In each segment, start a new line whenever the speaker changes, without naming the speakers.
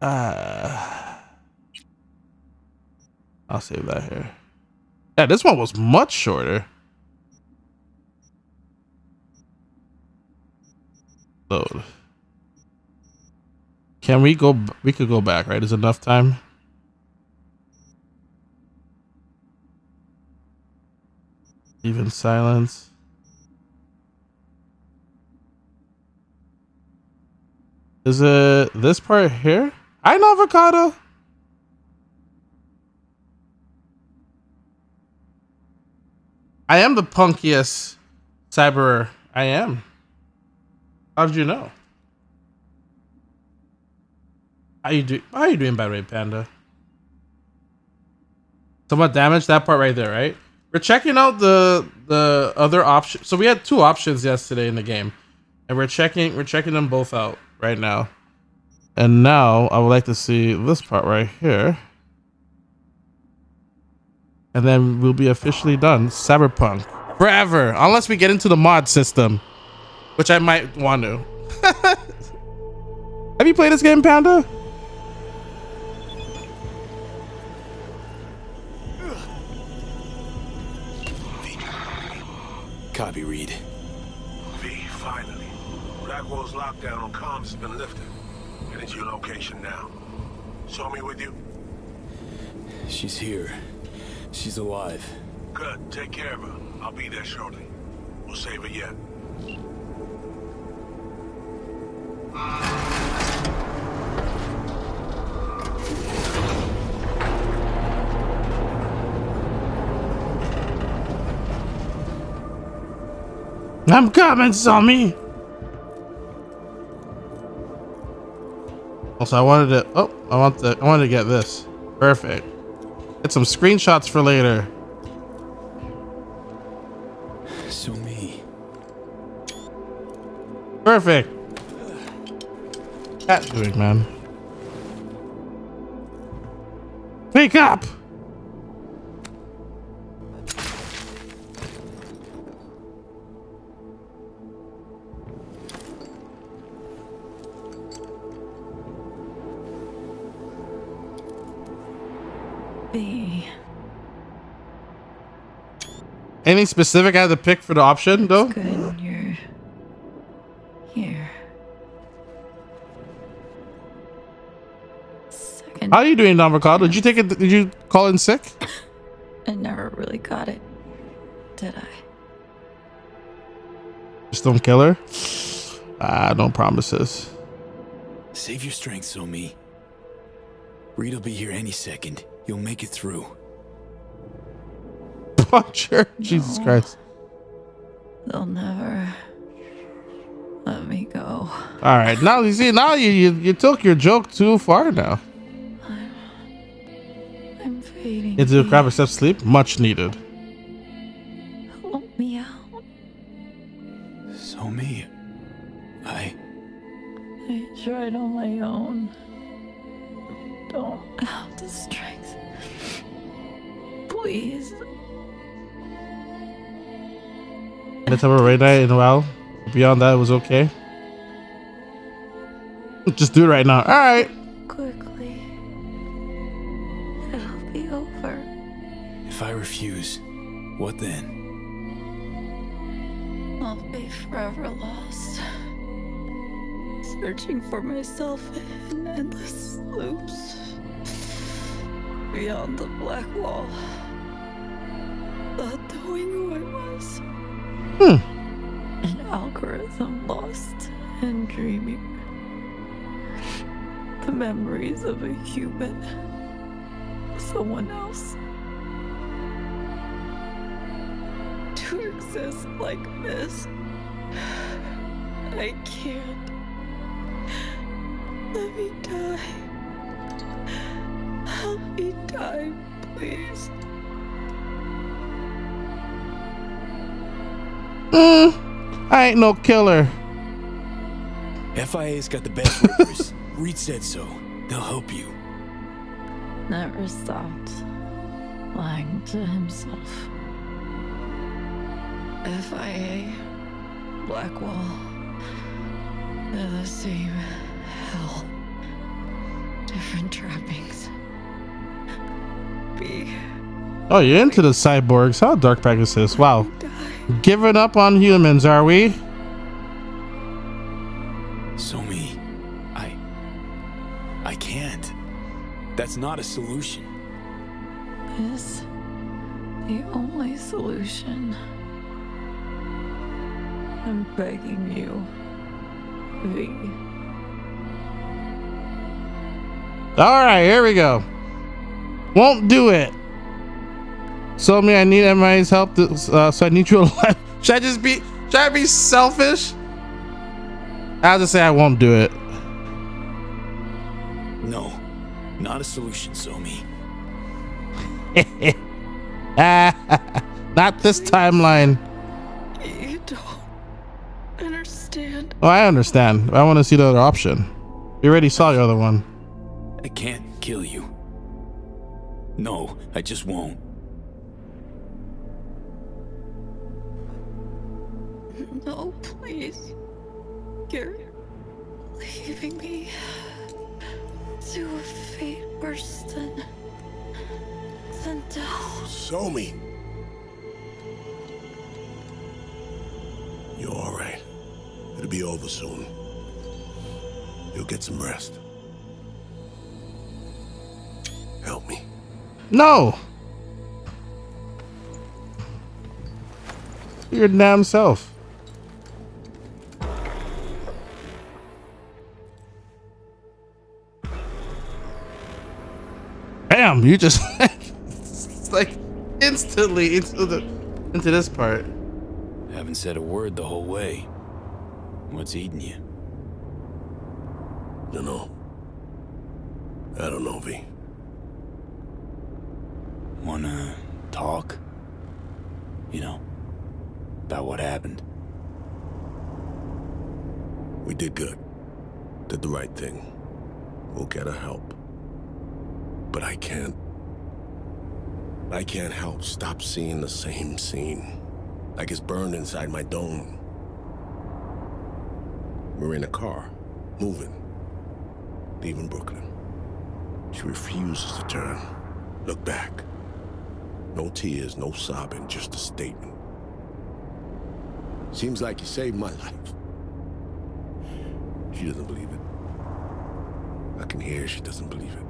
Uh, I'll save that here. Yeah, this one was much shorter. Load. Can we go? We could go back, right? Is enough time? Even silence. Is it this part here? I know avocado. I am the punkiest cyberer. I am. How did you know? How you do? How you doing, by way, Panda? Somewhat damage that part right there, right? We're checking out the the other option. So we had two options yesterday in the game, and we're checking we're checking them both out right now. And now I would like to see this part right here. And then we'll be officially done. Cyberpunk. Forever. Unless we get into the mod system. Which I might want to. Have you played this game, Panda?
Copy, Reed.
V, finally. Blackwall's lockdown on comms has been lifted. So Mi with you?
She's here. She's alive.
Good. Take care of her. I'll be there shortly. We'll save her yet.
I'm coming, Sammy. Also, I wanted to. Oh, I want the. I wanted to get this. Perfect. Get some screenshots for later.
So me.
Perfect. Cat doing, man. Wake up!
B.
Anything specific I had to pick for the option, though?
Good, you're here. Second,
How are you doing, Avocado? Did you take it? Did you call in sick?
I never really got it, did I?
Just don't kill her. Ah, no promises.
Save your strength, Somi. Reed'll be here any second. You'll make it through.
Punch her. Jesus
No.
Christ.
They'll never let me go.
All right, now you see. Now you you, you took your joke too far. Now
I'm fading.
you to
B.
grab a step sleep. Much needed.
Help me out.
Somi. I.
I tried on my own. Don't have the strength. Please.
Let's have a raid night in a while. Beyond that, it was okay. Just do it right now. All right.
Quickly. It'll be over.
If I refuse, what then?
I'll be forever lost. Searching for myself in endless loops. Beyond the Blackwall. Not knowing who I was.
Hmm.
An algorithm lost and dreaming. The memories of a human. Someone else. To exist like this. I can't. Let me die. Help me die, please.
Mm, I ain't no killer.
FIA's got the best workers. Reed said so. They'll help you.
Never stopped lying to himself. FIA, Blackwall, they're the same hell different trappings. B.
Oh, you're into the cyborgs, huh, Dark Pegasus? Wow. Giving up on humans, are we?
So Mi, I. I can't. That's not a solution.
Is the only solution. I'm begging you, V.
All right, here we go. Won't do it. So Mi, I need everybody's help. To, uh, so I need you alive. Should I just be? Should I be selfish? I'll just say I won't do it.
No, not a solution, Somi.
Not this timeline.
You don't understand.
Oh, I understand. I want to see the other option. We already saw the other one.
I can't kill you. No, I just won't.
No, please. You're leaving me to a fate worse than than death.
Show me. You're all right. It'll be over soon. You'll get some rest. Help me.
No. Your damn self. Bam! You just like instantly into the into this part.
Haven't said a word the whole way. What's eating you?
Dunno. I don't know, V.
Wanna talk? You know, about what happened.
We did good. Did the right thing. We'll get her help. But I can't. I can't help stop seeing the same scene. Like it's burned inside my dome. We're in a car, moving, leaving Brooklyn. She refuses to turn, look back. No tears, no sobbing, just a statement. Seems like you saved my life. She doesn't believe it. I can hear she doesn't believe it.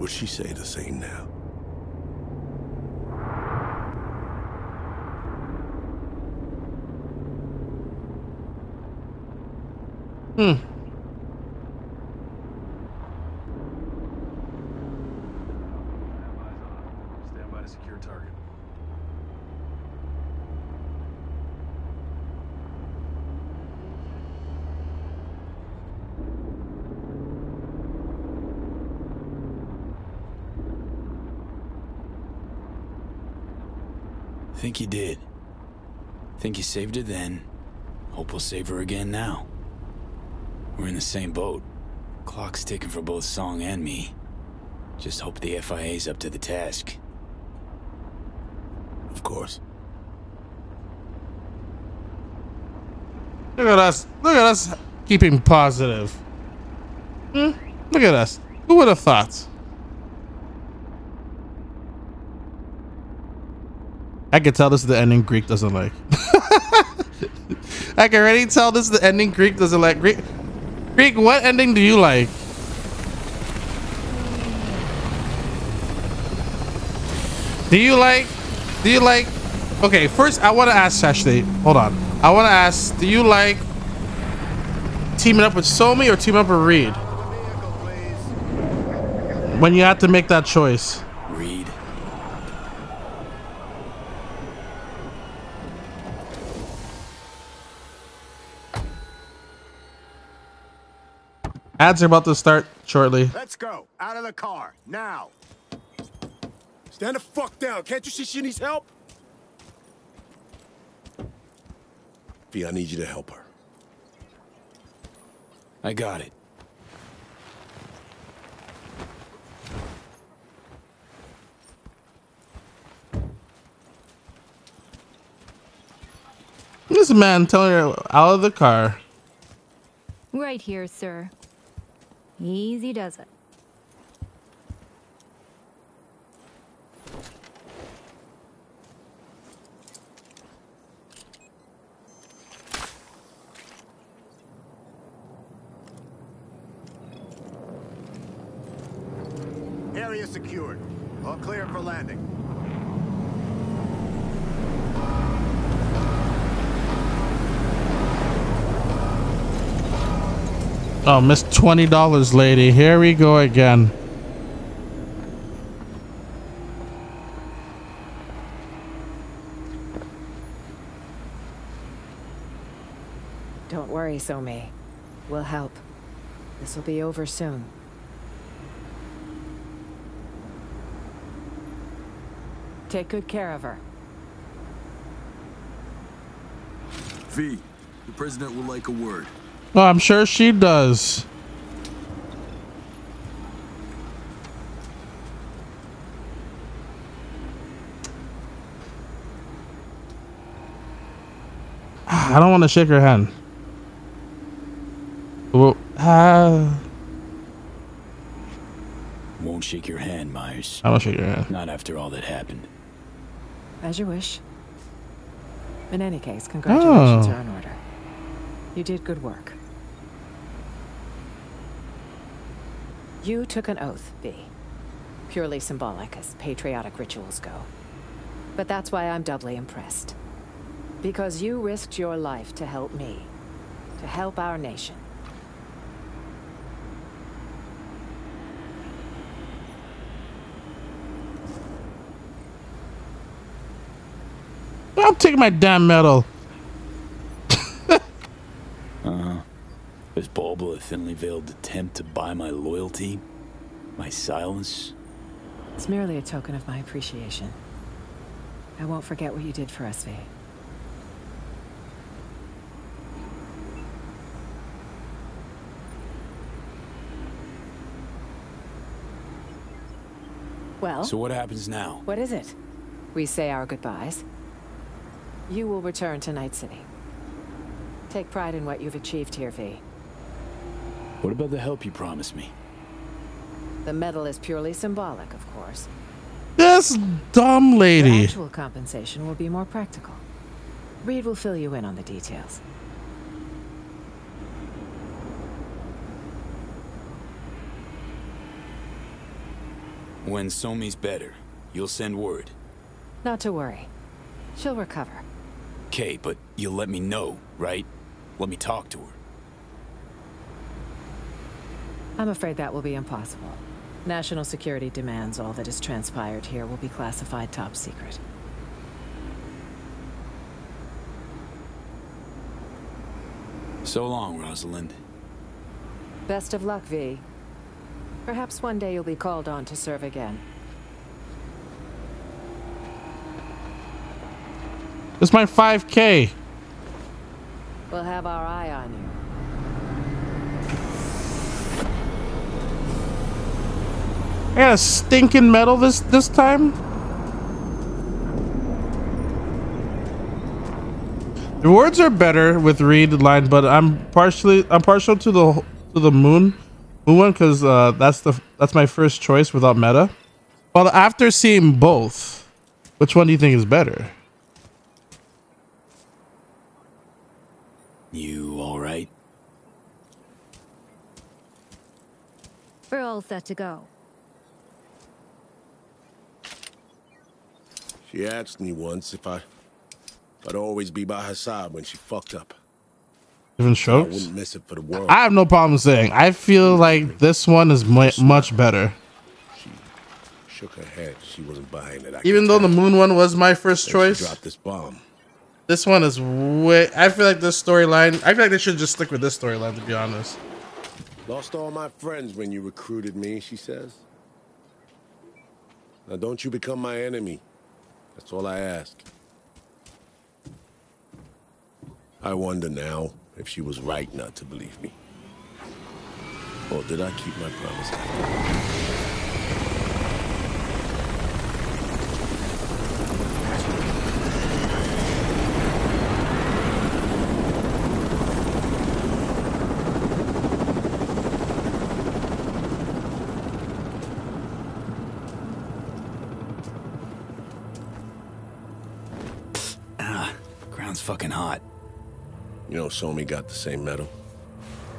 Would she say the same now?
Think you did. Think you saved her then. Hope we'll save her again now. We're in the same boat. Clock's ticking for both Song and me. Just hope the FIA's up to the task.
Of course.
Look at us. Look at us keeping positive. Hmm? Look at us. Who would have thought? I can tell this is the ending Greek doesn't like. I can already tell this is the ending Greek doesn't like. Greek, Greek, what ending do you like? Do you like? Do you like? Okay, first I want to ask Ashley. Hold on. I want to ask. Do you like teaming up with Somi or teaming up with Reed? When you have to make that choice.
Reed.
Ads are about to start shortly.
Let's go. Out of the car. Now.
Stand the fuck down. Can't you see she needs help? V, I need you to help her.
I got it.
This man telling her out of the car.
Right here, sir. Easy does it.
Area secured. All clear for landing.
Oh, missed twenty dollars, lady. Here we go again.
Don't worry, Somi. We'll help. This'll be over soon. Take good care of her.
V, the president will like a word.
Oh, I'm sure she does. I don't want to shake her hand. Well, ah,
Won't shake your hand, Myers.
I don't shake her hand.
Not after all that happened.
As you wish. In any case, congratulations
Oh.
are in order. You did good work. You took an oath, V. Purely symbolic as patriotic rituals go. But that's why I'm doubly impressed. Because you risked your life to help me. To help our nation.
I'll take my damn medal.
Is Bulba a thinly veiled attempt to buy my loyalty? My silence?
It's merely a token of my appreciation. I won't forget what you did for us, V. Well,
So what happens now?
what is it? We say our goodbyes. You will return to Night City. Take pride in what you've achieved here, V.
What about the help you promised me?
The medal is purely symbolic, of course.
This dumb
The
lady.
actual compensation will be more practical. Reed will fill you in on the details.
When Somi's better, you'll send word.
Not to worry. She'll recover.
Okay, but you'll let me know, right? Let me talk to her.
I'm afraid that will be impossible. National security demands all that has transpired here will be classified top secret.
So long, Rosalind.
Best of luck, V. Perhaps one day you'll be called on to serve again.
It's my 5K.
We'll have our eye on you.
I got a stinking metal this this time. The words are better with Reed line, but I'm partially I'm partial to the to the moon moon one because uh, that's the that's my first choice without meta. Well, after seeing both, which one do you think is better?
You alright?
We're all set to go.
She asked me once if I, I'd always be by her side when she fucked up.
Different
I wouldn't miss it for the world.
I have no problem saying. I feel like this one is mu- much better.
She shook her head. She wasn't buying it. I
Even though the moon one was my first choice.
Dropped this bomb.
This one is way. I feel like this storyline. I feel like they should just stick with this storyline. To be honest,
Lost all my friends when you recruited me, she says. Now don't you become my enemy. That's all I ask. I wonder now if she was right not to believe me. Or did I keep my promise? You know, Somi got the same medal.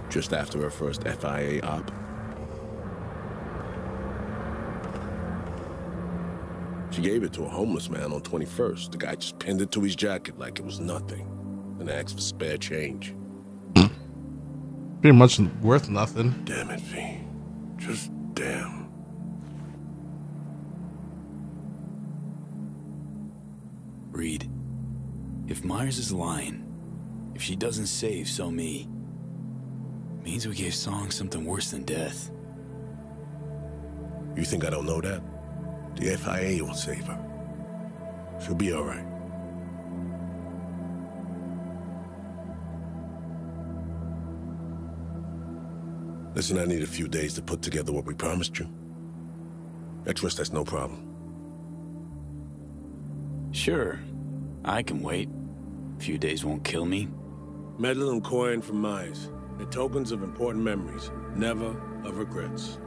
Just after her first FIA op. She gave it to a homeless man on 21st. The guy just pinned it to his jacket like it was nothing. And asked for spare change.
Pretty much worth nothing.
Damn it, V. Just damn.
Reed, if Myers is lying, if she doesn't save So Mi, means we gave Song something worse than death.
You think I don't know that? The FIA will save her. She'll be alright. Listen, I need a few days to put together what we promised you. I trust that's no problem.
Sure, I can wait. A few days won't kill me.
Medal and coin from Myers. They're tokens of important memories, never of regrets.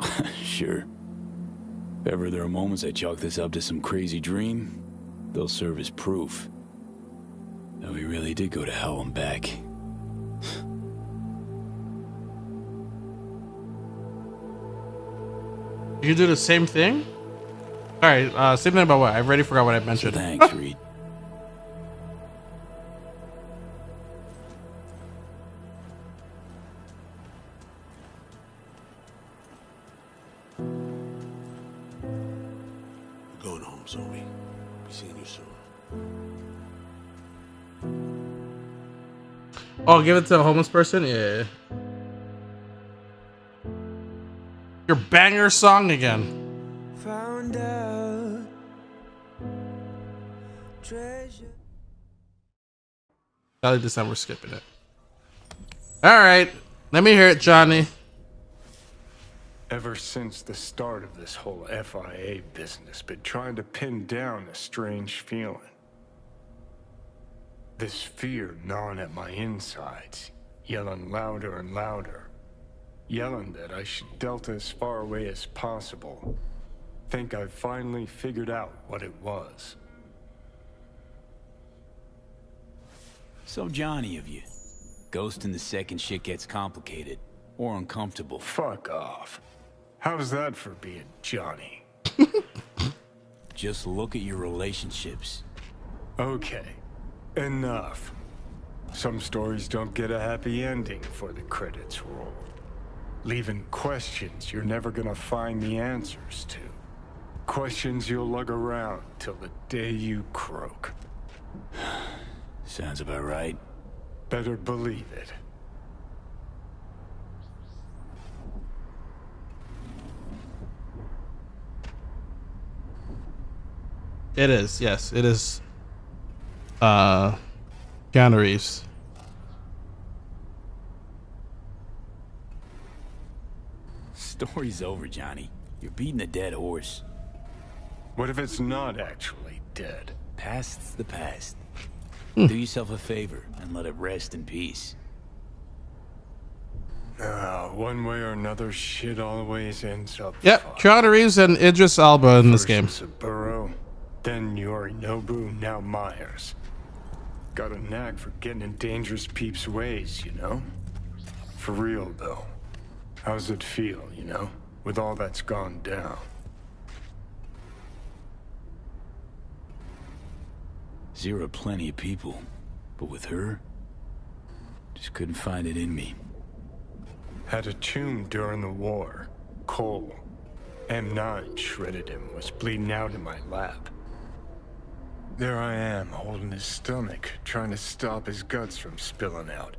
sure. If ever there are moments I chalk this up to some crazy dream, they'll serve as proof that we really did go to hell and back.
You do the same thing? All right, uh, same thing about what? I already forgot what I mentioned.
Thanks, Reed.
We're going home, Zoe. Be seeing you soon.
Oh, give it to a homeless person? Yeah. Your banger song again.
Found out treasure.
Probably this time we're skipping it. All right, let me hear it, Johnny.
Ever since the start of this whole FIA business, been trying to pin down a strange feeling. This fear gnawing at my insides, yelling louder and louder. Yelling that I should delta as far away as possible. Think I've finally figured out what it was.
So Johnny of you. Ghosting the second shit gets complicated. Or uncomfortable.
Fuck off. How's that for being Johnny?
Just look at your relationships.
Okay, enough. Some stories don't get a happy ending before the credits roll. Leaving questions you're never gonna find the answers to. Questions you'll lug around till the day you croak.
Sounds about right.
Better believe it.
It is, yes, it is. Uh, Keanu Reeves.
Story's over, Johnny. You're beating a dead horse.
What if it's not actually dead?
Past's the past. Do yourself a favor and let it rest in peace.
Uh, one way or another, shit always ends up.
Yep, Keanu Reeves and Idris Elba in this game.
Saburo, then Yorinobu, now Myers. Got a knack for getting in dangerous peeps' ways, you know? For real, though. How's it feel, you know? With all that's gone down.
Zero plenty of people. But with her, just couldn't find it in me.
Had a tomb during the war. Cole. M9 shredded him, was bleeding out in my lap. There I am, holding his stomach, trying to stop his guts from spilling out.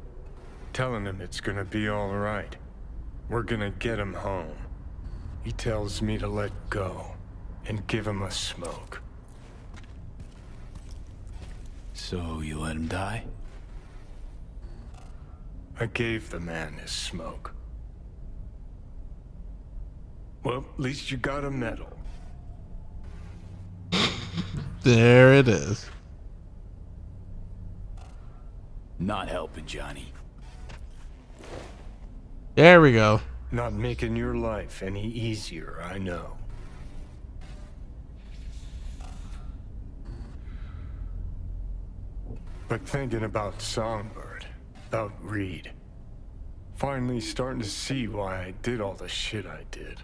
Telling him it's gonna be alright. We're gonna get him home. He tells me to let go, and give him a smoke.
So you let him die?
I gave the man his smoke. Well, at least you got a medal.
There it is.
Not helping, Johnny.
There we go.
Not making your life any easier, I know. But thinking about Songbird, about Reed, finally starting to see why I did all the shit I did.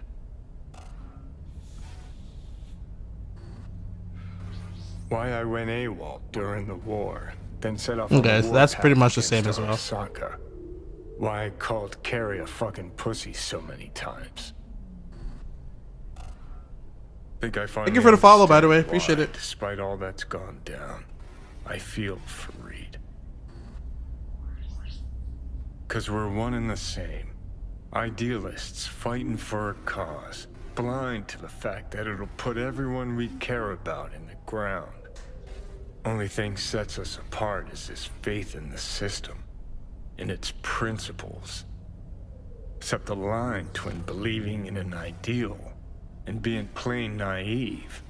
Why I went AWOL during the war, then set off
Okay,
the
so that's pretty much the same as well.
Arasaka. Why I called Kerry a fucking pussy so many times. Think I finally
Thank you for the follow, by the way. Appreciate
why,
it.
Despite all that's gone down, I feel for Reed. Cause we're one and the same. Idealists fighting for a cause, blind to the fact that it'll put everyone we care about in the ground. Only thing sets us apart is this faith in the system, in its principles. Except the line between believing in an ideal and being plain naive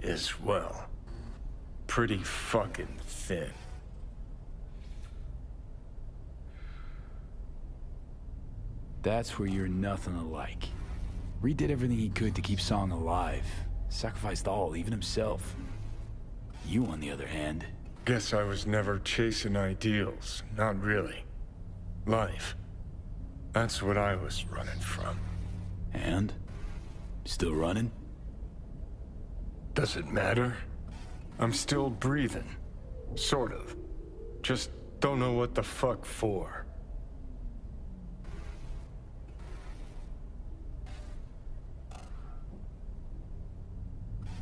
is, well, pretty fucking thin.
That's where you're nothing alike. Reed did everything he could to keep Song alive. Sacrificed all, even himself. You, on the other hand,
Guess I was never chasing ideals. Not really. Life. That's what I was running from.
and? Still running?
Does it matter? I'm still breathing. Sort of. Just don't know what the fuck for.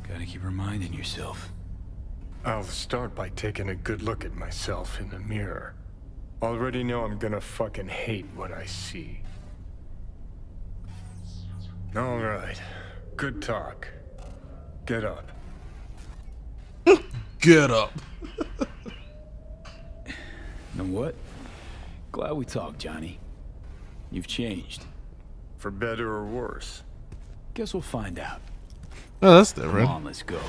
Gotta keep reminding yourself.
I'll start by taking a good look at myself in the mirror. Already know I'm gonna fucking hate what I see. Alright. Good talk. Get up.
Get up.
Know what? Glad we talked, Johnny. You've changed.
For better or worse.
Guess we'll find out.
Oh, that's different.
Come
different.
on, let's go.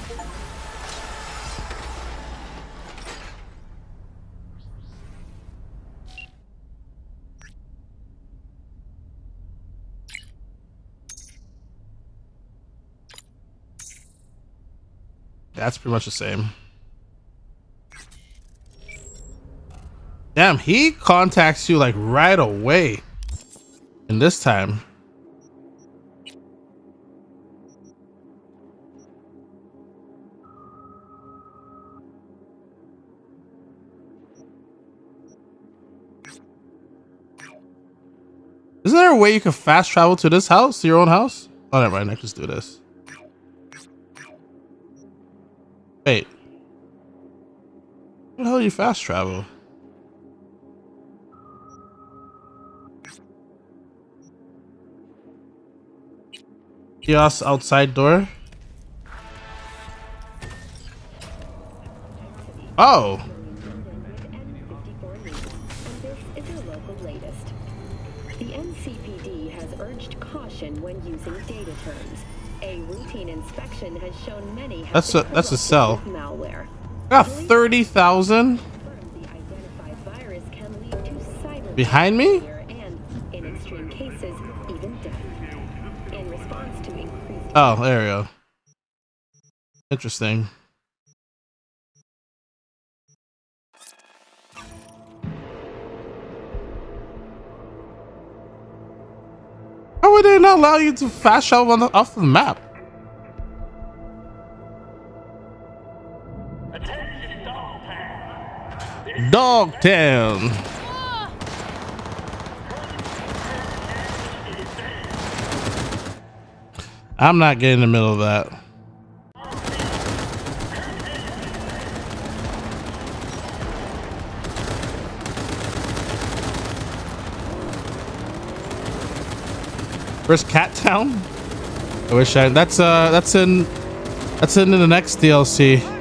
That's pretty much the same. Damn, he contacts you like right away. And this time. Isn't there a way you can fast travel to this house, to your own house? Oh, never mind. Let's just do this. Wait. How the hell you fast travel? Kiosk outside door. Oh.
Inspection has shown many
That's a that's a cell.
malware.
Got thirty thousand
Virus can lead to cyber
behind me.
in extreme cases, even death. In response to
Oh, there we go. Interesting. How would they not allow you to fast travel on the, off the map? Dogtown. I'm not getting in the middle of that. Where's Cat Town? I wish I. That's uh. That's in. That's in the next DLC.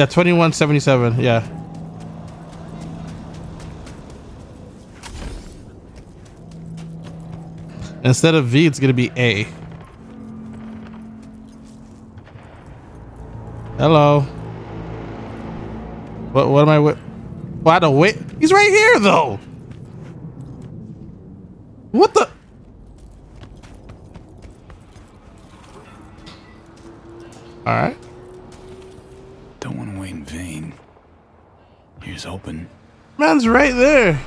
Yeah, 2177. Yeah. Instead of V, it's going to be A. Hello. What, what am I with? Why the wait? He's right here, though. Man's right there.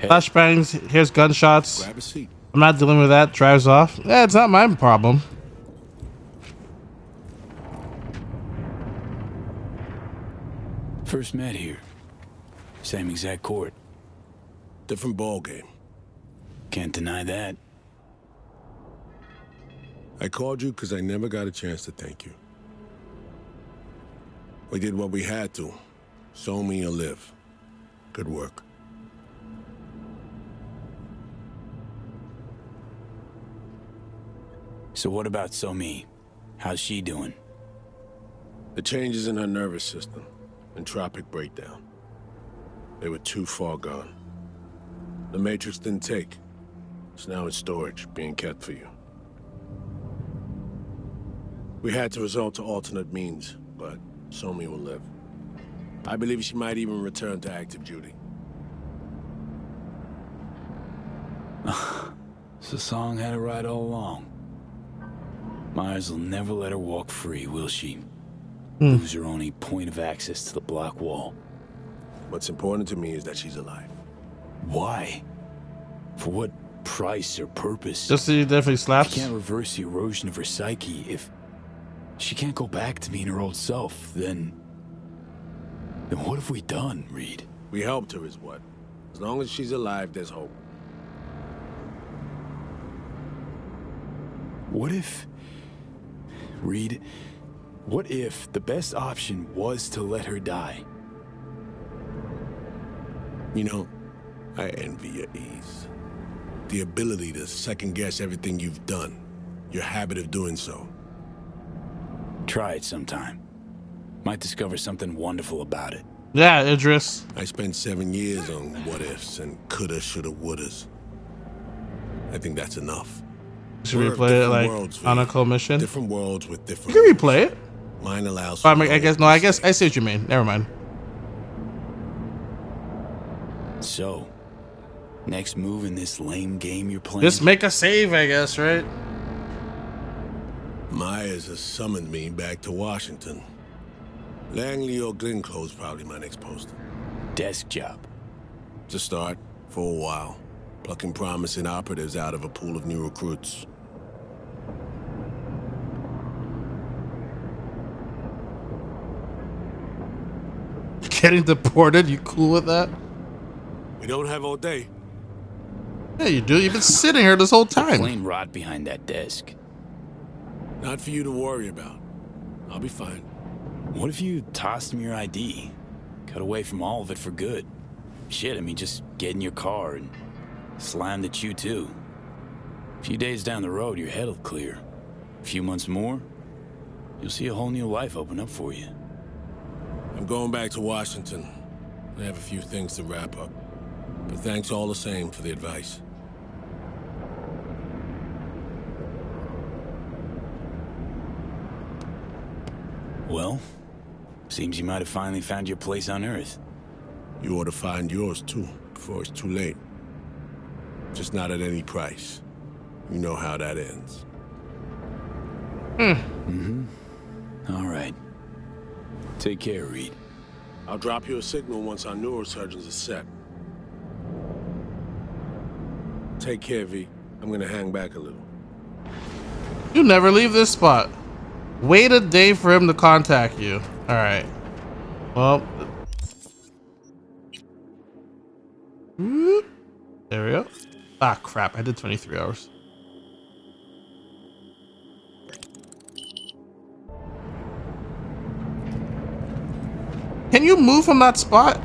Flashbangs, here's gunshots.
Grab a seat.
I'm not dealing with that. Drives off. Yeah, it's not my problem.
First met here. Same exact court.
Different ball game.
Can't deny that.
I called you because I never got a chance to thank you. We did what we had to. So me or live. Good work.
So what about Somi? How's she doing?
The changes in her nervous system. Entropic breakdown. They were too far gone. The Matrix didn't take. It's now in storage, being kept for you. We had to resort to alternate means, but Somi will live. I believe she might even return to active duty.
So song had it right all along. Myers will never let her walk free, will she? Hmm. Lose her only point of access to the Blackwall.
What's important to me is that she's alive.
Why? For what price or purpose?
Just so you definitely slaps.
She can't reverse the erosion of her psyche. If she can't go back to being her old self, then... Then what have we done, Reed?
We helped her is what. As long as she's alive, there's hope.
What if... Reed, what if the best option was to let her die?
You know, I envy your ease. The ability to second guess everything you've done. Your habit of doing so.
Try it sometime. Might discover something wonderful about it.
Yeah, Idris.
I spent seven years on what ifs and coulda, shoulda, wouldas. I think that's enough.
Should we play it like
worlds,
on a
V.
commission?
Different worlds with
You
different.
can replay it.
Mine allows.
Oh, I, mean, I guess no. I guess I see what you mean. Never mind.
So, next move in this lame game you're playing?
Just make a save, I guess, right?
Myers has summoned me back to Washington. Langley or Glynco probably my next post.
Desk job.
To start, for a while, plucking promising operatives out of a pool of new recruits.
Getting deported. You cool with that?
We don't have all day.
Yeah, you do. You've been sitting here this whole time.
Plain rot behind that desk.
Not for you to worry about. I'll be fine.
What if you tossed him your ID? Cut away from all of it for good. Shit, I mean, just get in your car and slam the chew too. A few days down the road, your head'll clear. A few months more, you'll see a whole new life open up for you.
I'm going back to Washington. I have a few things to wrap up. But thanks all the same for the advice.
Well, seems you might have finally found your place on Earth.
You ought to find yours too, before it's too late. Just not at any price. You know how that ends.
Mm-hmm. All right. Take care, Reed.
I'll drop you a signal once our neurosurgeons are set. Take care, V. I'm gonna hang back a little.
You never leave this spot. Wait a day for him to contact you. All right. Well. There we go. Ah, crap. I did 23 hours. Can you move from that spot?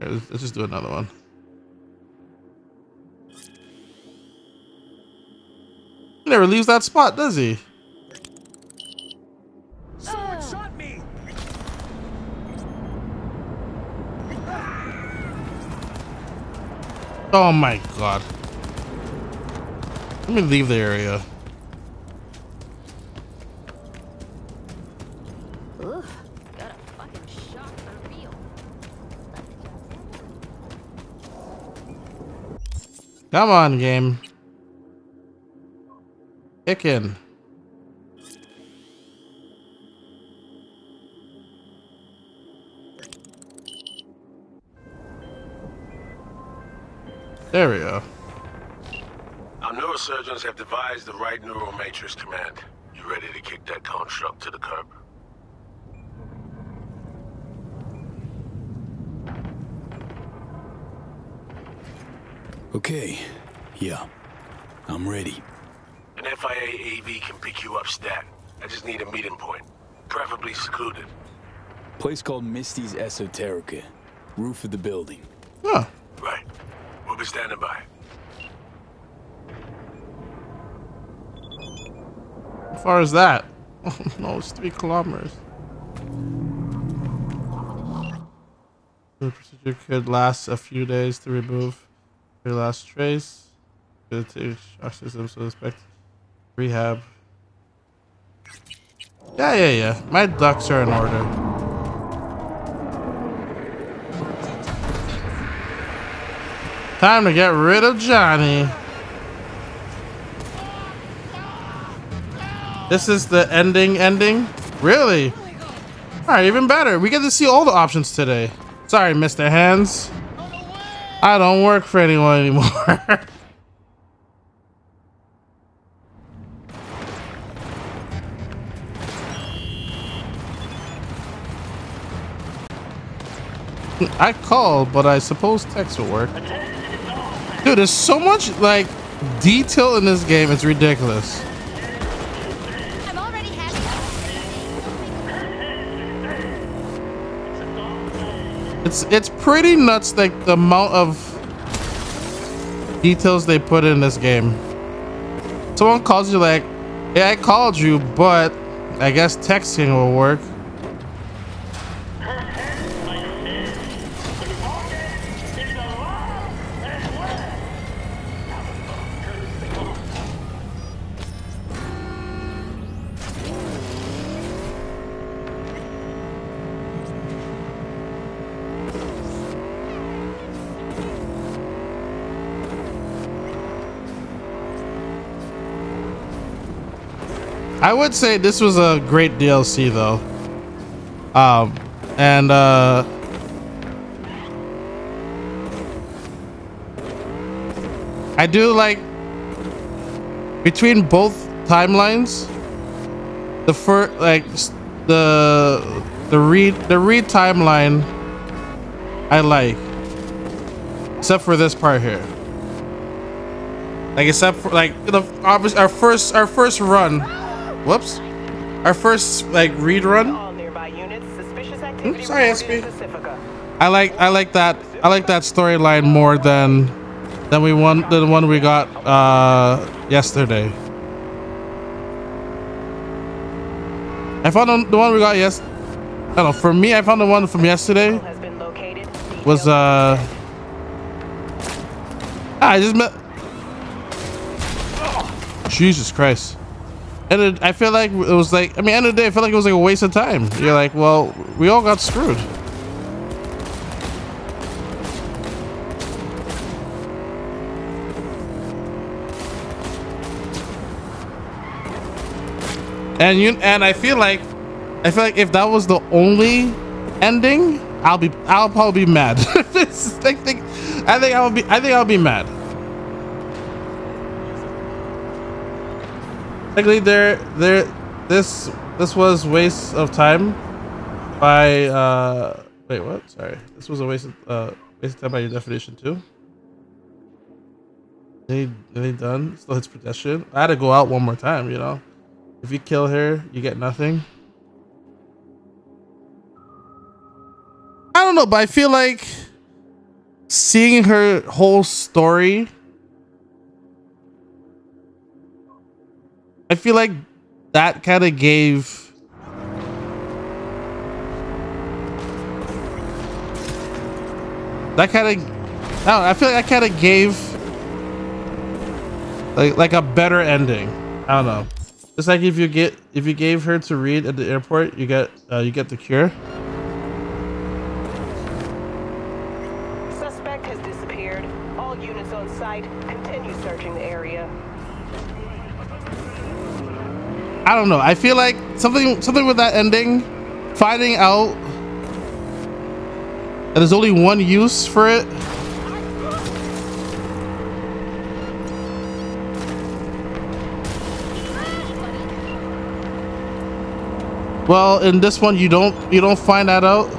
Let's just do another one. He never leaves that spot, does he?
Someone shot me!
Oh my god. Let me leave the area.
Ugh, got a fucking shock for real.
Come on, game. Kick in. There we go.
Our neurosurgeons have devised the right neural matrix command. You ready to kick that construct to the curb?
Okay. Yeah. I'm ready.
An FIA AV can pick you up stat. I just need a meeting point. Preferably secluded.
Place called Misty's Esoterica. Roof of the building.
Huh.
Right. We'll be standing by.
How far is that? Oh no, it's three kilometers. The procedure could last a few days to remove your last trace. Good to shock system, so expect rehab. Yeah, yeah, yeah. My ducks are in order. Time to get rid of Johnny. This is the ending ending? Really? Alright, even better. We get to see all the options today. Sorry, Mr. Hands. I don't work for anyone anymore. I called, but I suppose text will work. Dude, there's so much like detail in this game. It's ridiculous. It's it's pretty nuts like the amount of details they put in this game. Someone calls you like, "Yeah, I called you, but I guess texting will work." Would say this was a great DLC though. Um, and uh, I do like between both timelines. The first, like the the Reed the Reed timeline, I like, except for this part here. Like except for like the obvious our first our first run. Whoops. Our first like Reed run. Sorry, SP. I like I like that I like that storyline more than than we won than the one we got uh yesterday. I found the- one we got yes. I don't know. For me, I found the one from yesterday was uh. I just met. Jesus Christ. And I feel like it was like, I mean, end of the day, I feel like it was like a waste of time. You're like, well, we all got screwed. And you and I feel like I feel like if that was the only ending, I'll be I'll probably be mad. I think I think I'll be I think I'll be mad. Technically, there, there, this, this was waste of time. By uh, wait, what? Sorry, this was a waste of uh, waste of time by your definition too. They, they done? Still hits pedestrian. I had to go out one more time. You know, if you kill her, you get nothing. I don't know, but I feel like seeing her whole story I feel like that kind of gave that kind of I, I feel like that kind of gave like like a better ending. I don't know. It's like if you get if you gave her to Reed at the airport, you get uh, you get the cure.
Suspect has disappeared. All units on site continue searching the area.
I don't know. I feel like something something with that ending, finding out that there's only one use for it. Well, in this one, you don't you don't find that out.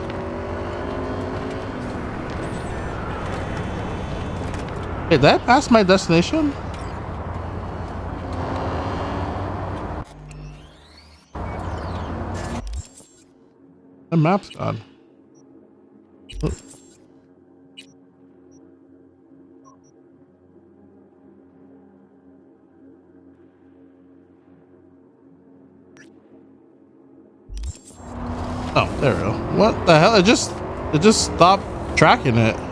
Did I pass my destination? The map's gone. Oh. Oh, there we go. What the hell? It just it just stopped tracking it.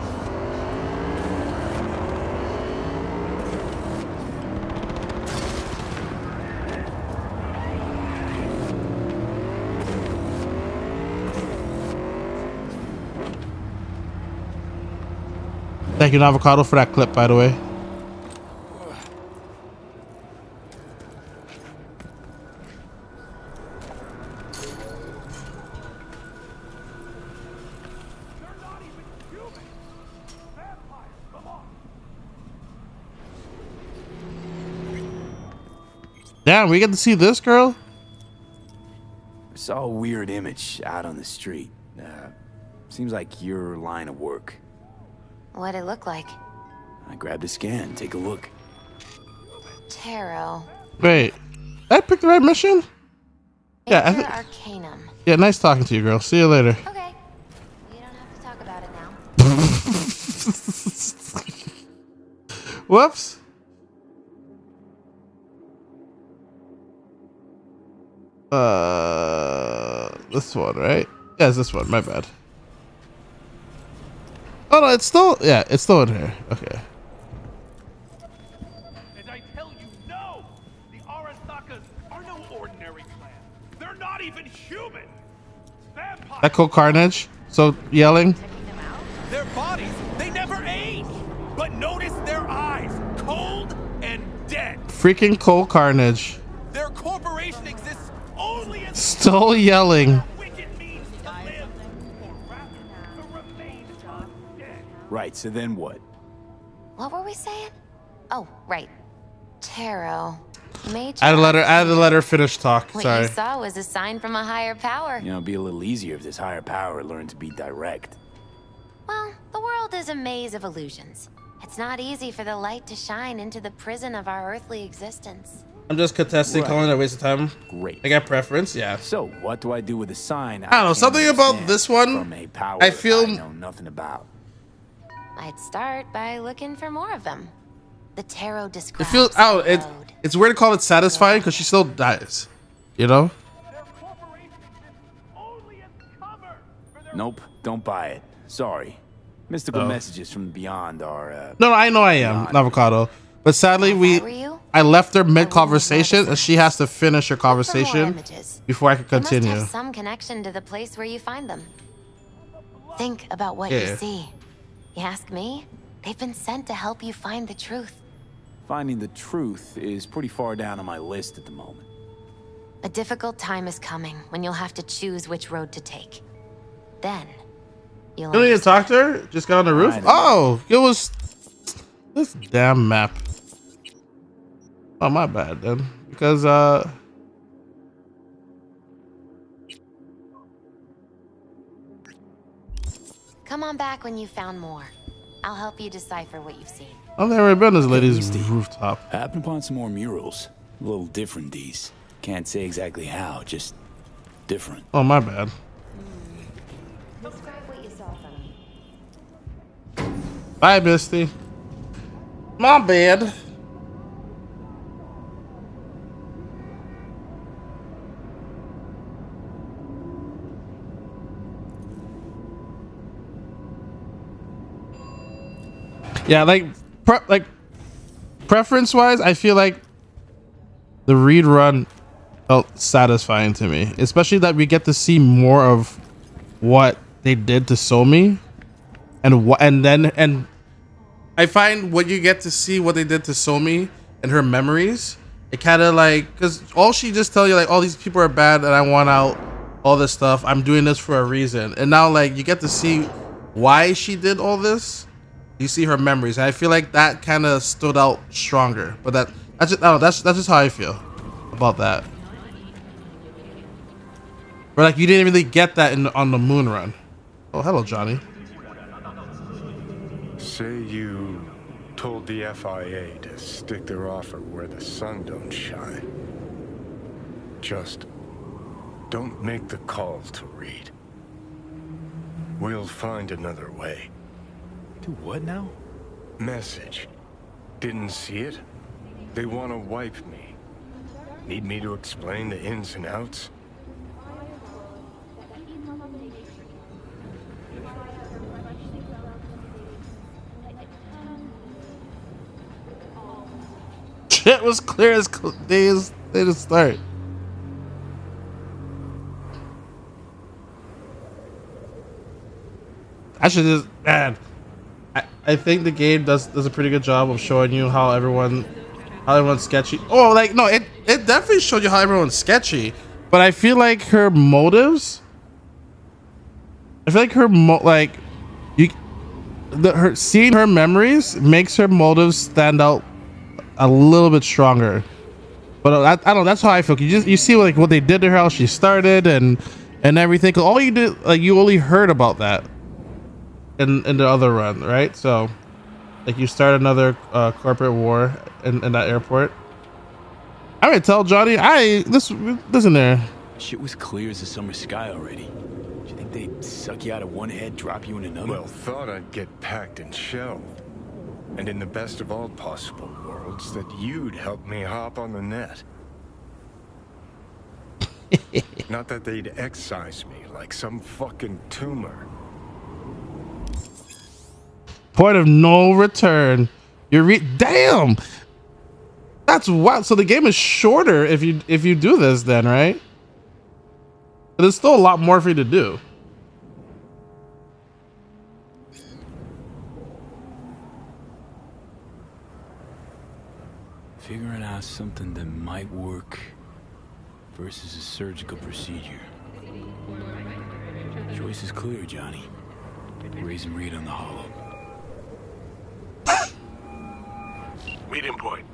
Thank you, Avocado, for that clip, by the way. Damn, we get to see this girl?
I saw a weird image out on the street. Uh, seems like your line of work.
What'd it look like?
I grabbed a scan. Take a look.
Tarot.
Wait, I picked the right mission? Yeah, I
Inter
thi-
Arcanum.
yeah, nice talking to you, girl. See you later.
Okay. You don't have to talk about it now.
Whoops. Uh, this one, right? Yeah, it's this one. My bad. Oh no, it's still yeah, it's still in here. Okay.
And I tell you, no! The Arasakas are no ordinary clan. They're not even human! Vampires!
Echo Carnage. So yelling.
Their bodies, they never age! But notice their eyes, cold and dead!
Freaking Cole Carnage.
Their corporation exists only as
Still yelling.
Right, so then what?
What were we saying? Oh, right. Tarot. Major.
Add a letter. Add a letter. Finish talk.
What
Sorry.
you saw was a sign from a higher power.
You know, it'd be a little easier if this higher power learned to be direct.
Well, the world is a maze of illusions. It's not easy for the light to shine into the prison of our earthly existence.
I'm just contesting,
Right.
calling it a waste of time.
Great.
I got preference. Yeah.
So, what do I do with a sign?
I don't know. Something about this one.
From a power
I feel.
I know nothing about.
I'd start by looking for more of them. The tarot describes.
It
describes
feels. Oh,
the
it. It's weird to call it satisfying because she still dies. You know.
Nope, don't buy it. Sorry. Mystical
Oh.
messages from beyond are. Uh,
No, no, I know I am avocado, but sadly we.
were you?
I left her mid conversation, and she has to finish her conversation before I could
They must
continue.
have some connection to the place where you find them. Think about what
Yeah.
you see. You ask me? They've been sent to help you find the truth.
finding the truth is pretty far down on my list at the moment.
A difficult time is coming when you'll have to choose which road to take. Then, you'll
You don't need to talk to her. Just got on the roof. Oh, it was this damn map. Oh, my bad then. Because uh,
Come on back when you've found more. I'll help you decipher what you've seen.
I've never been this lady's rooftop.
I happened upon some more murals. A little different, these. Can't say exactly how, just different.
Oh, my bad.
Describe what you saw from me.
Bye, Misty. My bad. Yeah, like pre- like preference wise, I feel like the Reed run felt satisfying to me, especially that we get to see more of what they did to So Mi, and what and then and I find what you get to see what they did to So Mi and her memories, it kind of like because all she just tell you like all these people are bad and I want out all this stuff. I'm doing this for a reason, and now like you get to see why she did all this. You see her memories, and I feel like that kind of stood out stronger. But that that's just, oh, that's that's just how I feel about that. Or like you didn't really get that in on the moon run. Oh, hello, Johnny.
Say you told the FIA to stick their offer where the sun don't shine. Just don't make the call to Reed. We'll find another way.
Do what now?
Message. Didn't see it? They want to wipe me. Need me to explain the ins and outs?
Shit was clear as cl- day as day to start. I should just man. I, think the game does does a pretty good job of showing you how everyone how everyone's sketchy. Oh, like no, it it definitely showed you how everyone's sketchy. But I feel like her motives. I feel like her mo like you, the her seeing her memories makes her motives stand out a little bit stronger. But I, I don't know. That's how I feel. You just you see like what they did to her, how she started, and and everything. All you did, like you only heard about that in in the other run, right? So, like you start another uh, corporate war in, in that airport. I would tell Johnny, I this listen there.
Shit was clear as the summer sky already. Do you think they'd suck you out of one head, drop you in another?
Well, thought I'd get packed and shelled, And in the best of all possible worlds, that you'd help me hop on the net. Not that they'd excise me like some fucking tumor.
Point of no return. You're re damn. That's wild. So the game is shorter if you if you do this, then right? But there's still a lot more for you to do.
Figuring out something that might work versus a surgical procedure. Choice is clear, Johnny. Raise and Reed on the holo.
Meeting point.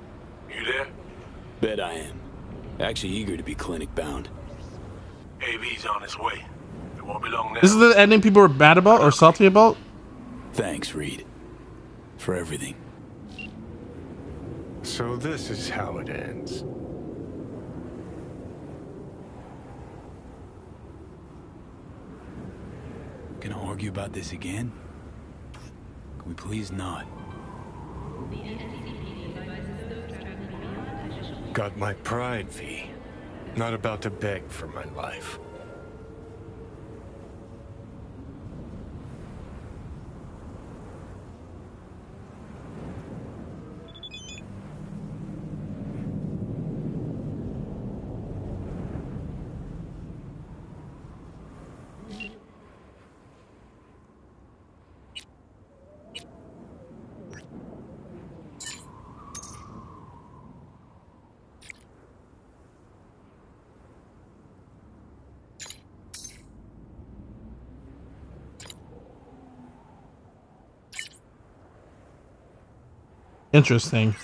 You there?
Bet I am. Actually eager to be clinic bound.
AV's on his way. It won't be long now.
This is the ending people were bad about or salty about.
Thanks, Reed. For everything.
So this is how it ends.
Gonna argue about this again? Can we please not?
Got my pride, V. Not about to beg for my life.
Interesting.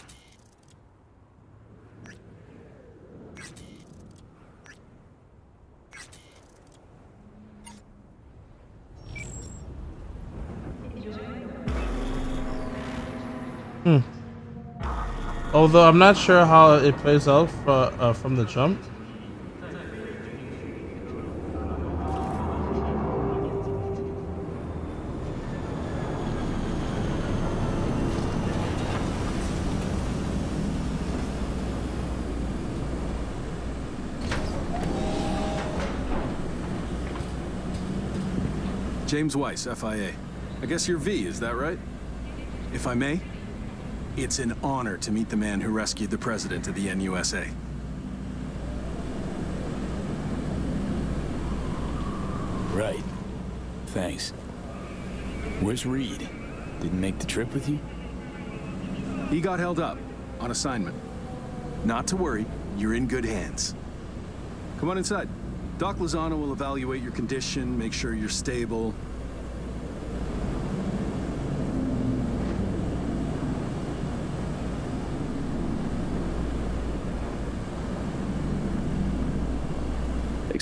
Hmm. Although I'm not sure how it plays out for, uh, from the jump.
James Weiss, FIA. I guess you're V, is that right?
If I may, it's an honor to meet the man who rescued the president of the NUSA.
Right. Thanks. Where's Reed? Didn't make the trip with you?
He got held up on assignment. Not to worry, you're in good hands. Come on inside. Doc Lozano will evaluate your condition, make sure you're stable.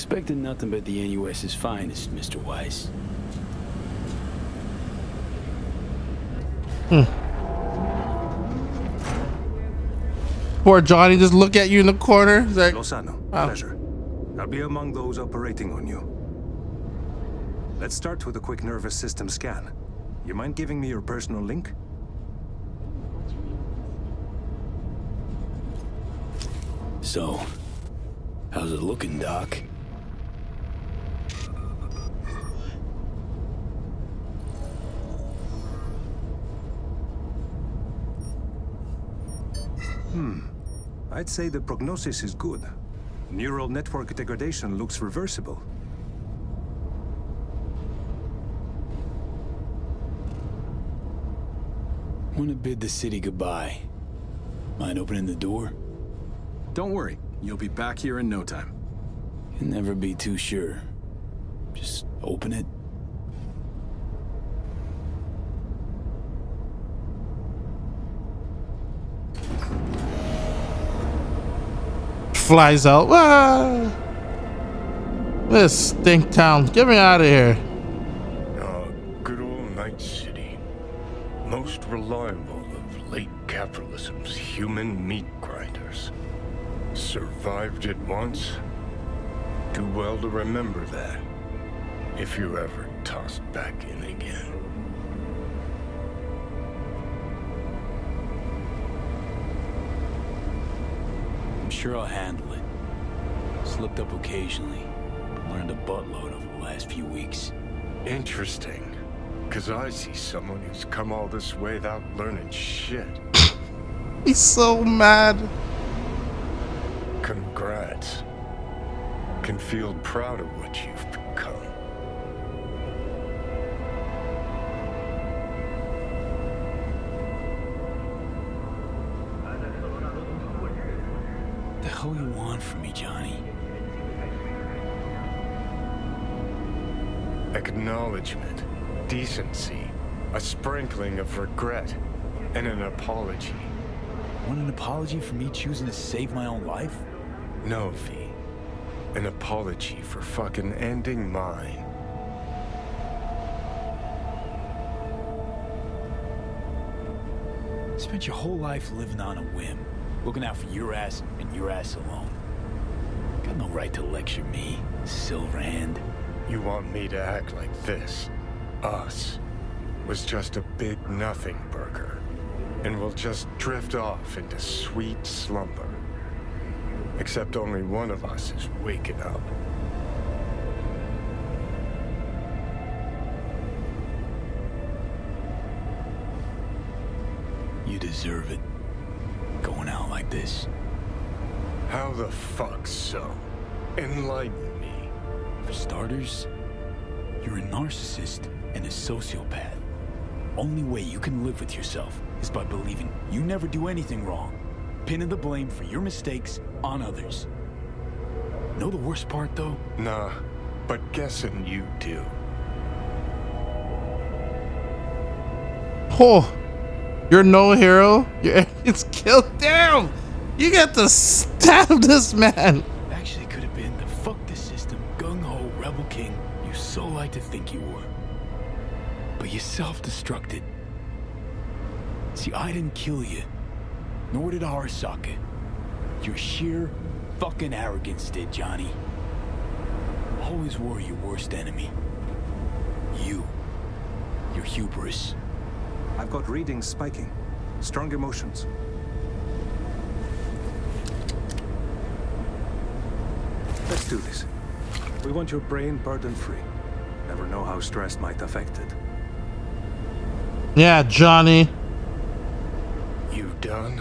Expected nothing but the NUS's finest, Mr. Weiss.
Hmm. Poor Johnny just look at you in the corner. He's like,
Lozano,
oh.
pleasure. I'll be among those operating on you. Let's start with a quick nervous system scan. You mind giving me your personal link?
So, how's it looking, Doc?
I'd say the prognosis is good. Neural network degradation looks reversible.
Want to bid the city goodbye. Mind opening the door?
Don't worry, you'll be back here in no time.
Can never be too sure. Just open it.
Flies out. Ah! This stink town. Get me out of here.
Ah, good old Night City. Most reliable of late capitalism's human meat grinders. Survived it once. Do well to remember that. If you're ever tossed back in again.
Sure I'll handle it. Slipped up occasionally, but learned a buttload over the last few weeks.
Interesting. Because I see someone who's come all this way without learning shit.
He's so mad.
Congrats. Can feel proud of what you've become.
From me, Johnny?
Acknowledgement, decency, a sprinkling of regret, and an apology.
Want an apology for me choosing to save my own life?
No, V. An apology for fucking ending mine.
Spent your whole life living on a whim, looking out for your ass and your ass alone. Got no right to lecture me, Silverhand.
You want me to act like this? Us was just a big nothing burger, and we'll just drift off into sweet slumber. Except only one of us is waking up.
You deserve it. Going out like this.
How the fuck so? Enlighten me.
For starters, you're a narcissist and a sociopath. Only way you can live with yourself is by believing you never do anything wrong, pinning the blame for your mistakes on others. Know the worst part, though?
Nah, but guessing you do.
Oh, you're no hero. You're it's killed. Damn, you get to stab this man.
Actually, could have been the fuck the system, gung ho rebel king you so like to think you were. But you self destructed. See, I didn't kill you, nor did Arasaka. Your sheer fucking arrogance did, Johnny. Always were your worst enemy. You. Your hubris.
I've got readings spiking. Strong emotions. Let's do this. We want your brain burden-free. Never know how stress might affect it.
Yeah, Johnny.
You done?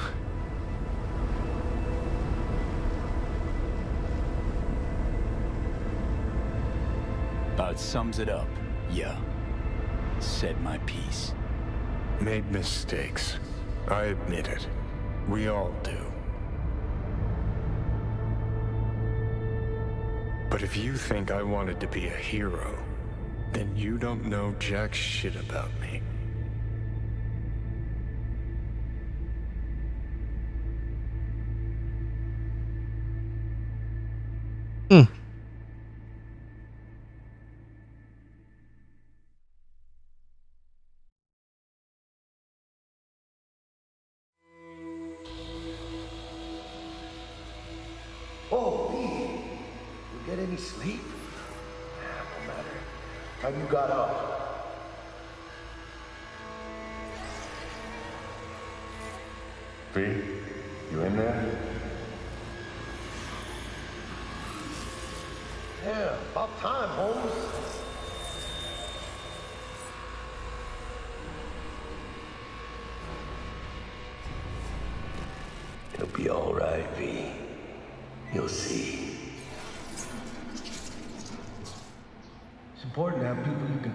About sums it up. Yeah. Said my piece.
Made mistakes. I admit it. We all do. But if you think I wanted to be a hero, then you don't know jack shit about me.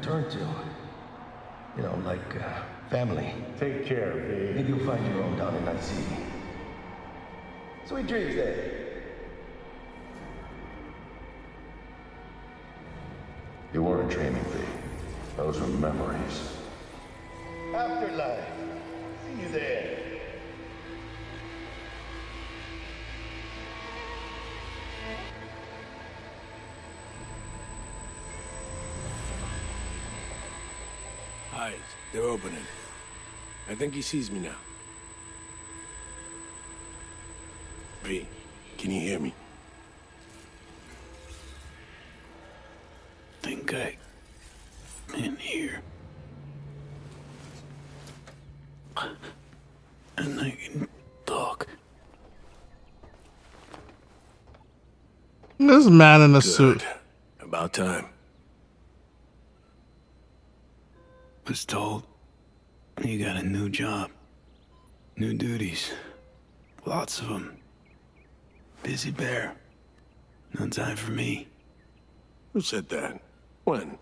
Turn to. You know, like uh, family.
Take care, V.
Maybe you'll find your own down in City. Sweet dreams, then.
They're opening. I think he sees me now. V, can you hear me?
Think I... in here. And I can talk.
This man in a suit.
About time.
Was told you got a new job, new duties, lots of them. Busy bear. No time for me.
Who said that? When?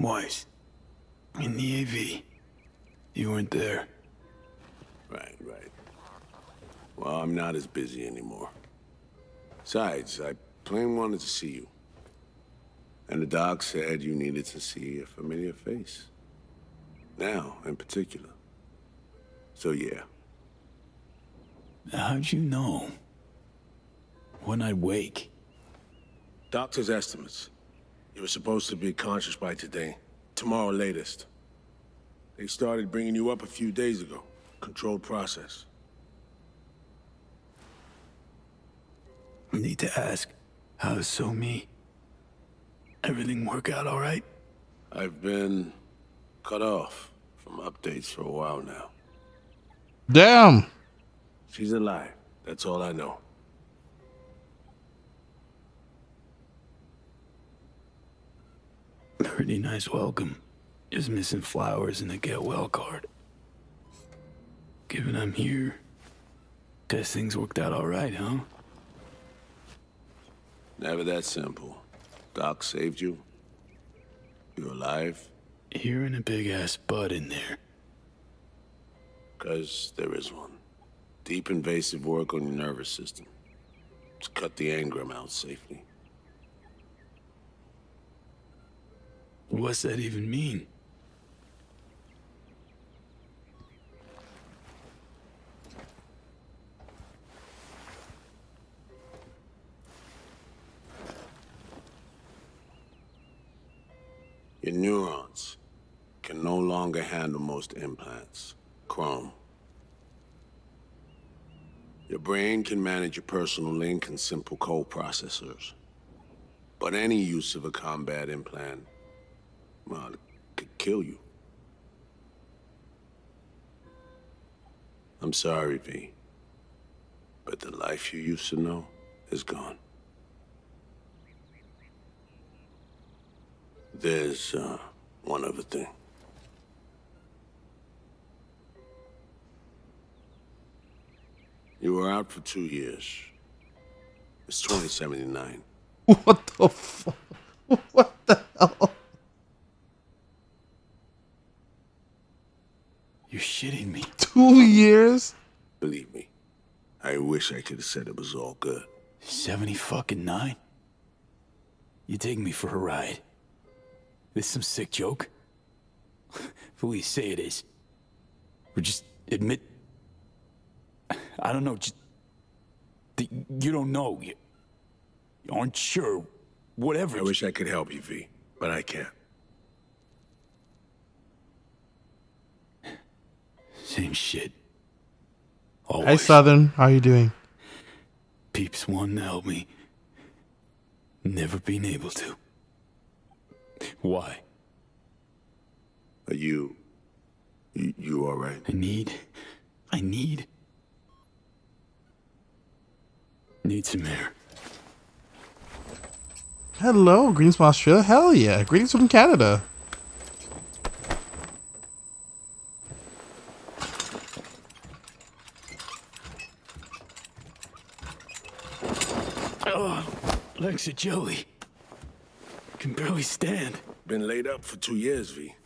Weiss. In the AV. You weren't there.
Right, right. Well, I'm not as busy anymore. Besides, I plain wanted to see you. And the doc said you needed to see a familiar face. Now, in particular. So, yeah.
How'd you know? When I'd wake?
Doctor's estimates. You were supposed to be conscious by today. Tomorrow latest. They started bringing you up a few days ago. Controlled process.
Need to ask, how's So Mi? Everything work out all right?
I've been cut off from updates for a while now.
Damn.
She's alive. That's all I know.
Pretty nice welcome. Just missing flowers and a get well card. Given I'm here, guess things worked out all right, huh?
Never that simple. Doc saved you. You're alive.
In a big ass bud in there.
Because there is one. Deep invasive work on your nervous system. To cut the engram out safely.
What's that even mean?
Your neurons can no longer handle most implants. Chrome. Your brain can manage your personal link and simple code processors. But any use of a combat implant, well, could kill you. I'm sorry, V. But the life you used to know is gone. There's, uh, one other thing. You were out for two years. It's 2079.
What the fuck? What the hell?
You're shitting me.
Two years?
Believe me, I wish I could have said it was all good.
70 fucking nine? You take me for a ride. This some sick joke? Please say it is. Or just admit. I don't know, just. that You don't know. You, you aren't sure. Whatever.
I wish I could help you, V, but I can't.
Same shit.
Always. Hey, Southern. How you doing?
Peeps wanting to help me. Never been able to. Why?
Are you... You, you all right?
I need... I need... Need some air.
Hello, greetings from Australia. Hell yeah. Greetings from Canada.
Oh, legs are jelly. Can barely stand.
Been laid up for two years, V.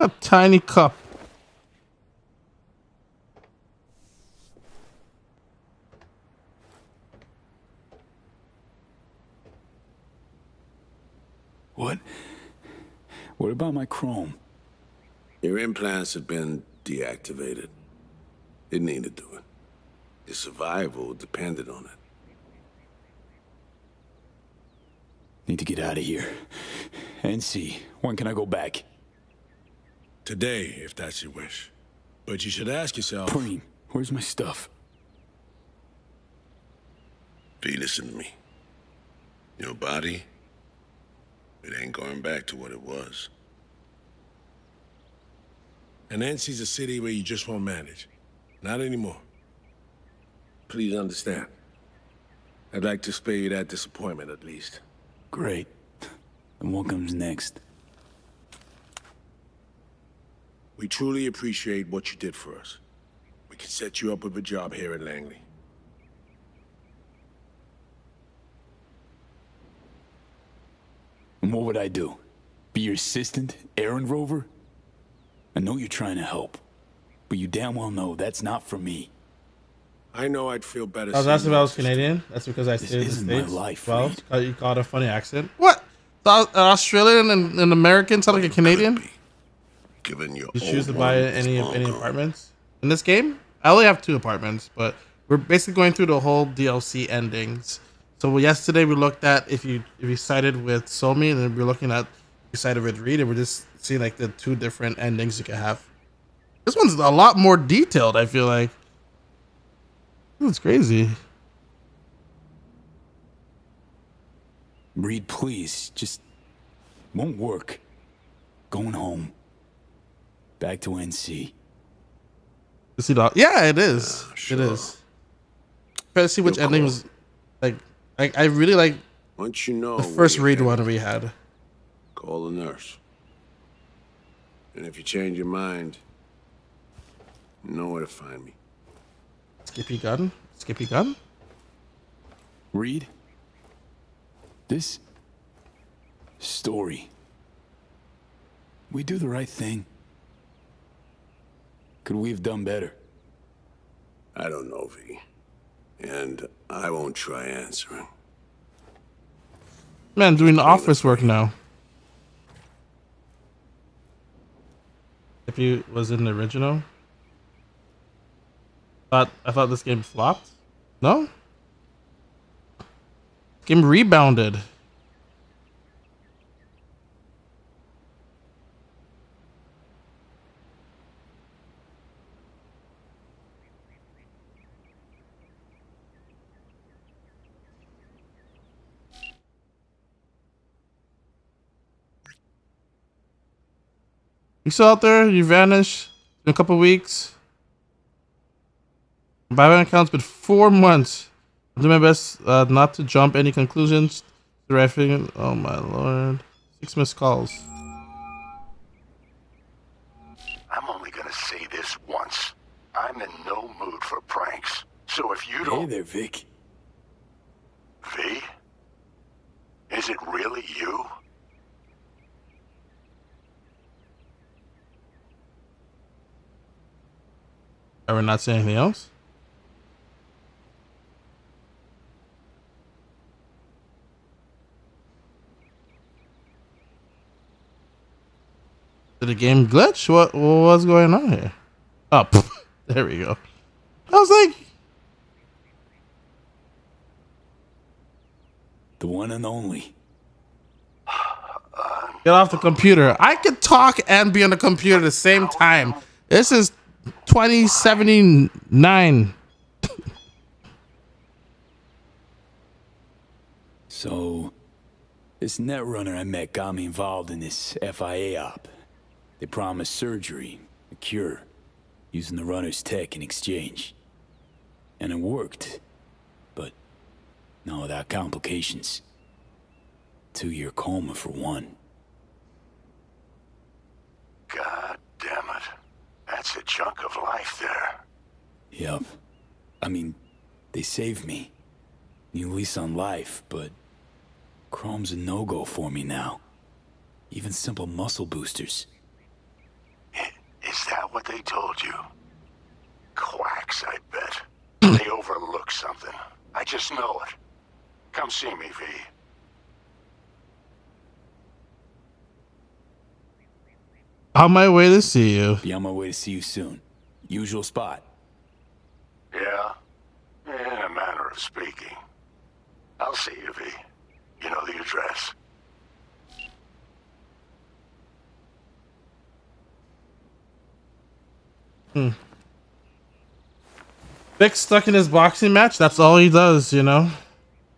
A tiny cup.
What? What about my chrome?
Your implants have been deactivated. It needed doing. Your survival depended on it.
Need to get out of here. And see, when can I go back?
Today, if that's your wish. But you should ask yourself...
Preem, where's my stuff?
V, listen to me. Your body, it ain't going back to what it was. And NC's a city where you just won't manage. Not anymore. Please understand. I'd like to spare you that disappointment, at least.
Great. And what comes next?
We truly appreciate what you did for us. We can set you up with a job here in Langley.
And what would I do? Be your assistant, errand rover? I know you're trying to help, but you damn well know that's not for me.
I know I'd feel better.
I was
asked
if I was Canadian. That's because I
This
stayed in the
isn't my life,
well,
Reed.
uh, you got a funny accent. What? An Australian and an American sound like a Canadian?
Given your
You choose to buy any
of
any apartments in this game? I only have two apartments, but we're basically going through the whole DLC endings. So yesterday we looked at if you if you sided with So Mi, and then we're looking at you sided with Reed, and we're just seeing like the two different endings you can have. This one's a lot more detailed. I feel like it's crazy.
Reed, please, just won't work. Going home. Back to NC.
Is it the yeah, it is. Ah, it is. Try to see which
You'll
ending was like. Like I really like
Once you know
the first
you're
Reed
headed,
one we had.
Call the nurse. And if you change your mind, you know where to find me.
Skippy gun. Skippy gun.
Read This story. We do the right thing. Could we have done better?
I don't know, V. And I won't try answering.
Man, doing office work now. If you was in the original, thought I thought this game flopped. No, game rebounded. You still out there? You vanish in a couple weeks. My bank account's been four months. I do my best uh, not to jump any conclusions. Driving. Oh my lord. Six missed calls.
I'm only gonna say this once. I'm in no mood for pranks. So if you don't.
Hey there, Vic.
V? Is it really you?
Are we not saying anything else? Did the game glitch? What, what was going on here? Oh, there we go. I was like,
The one and only.
get off the computer. I could talk and be on the computer at the same time. This is 2079.
So, this netrunner I met got me involved in this FIA op. They promised surgery, a cure, using the runner's tech in exchange. And it worked. But, not without complications. Two-year coma for one.
God damn it. That's a chunk of life there.
Yep. I mean, they saved me. New lease on life, but Chrome's a no-go for me now. Even simple muscle boosters.
Is that what they told you? Quacks, I bet. they overlook something. I just know it. Come see me, V.
On my way to see you.
Be on my way to see you soon. Usual spot.
Yeah? In a manner of speaking. I'll see you, V. You know the address.
Hmm. Vic's stuck in his boxing match. That's all he does, you know.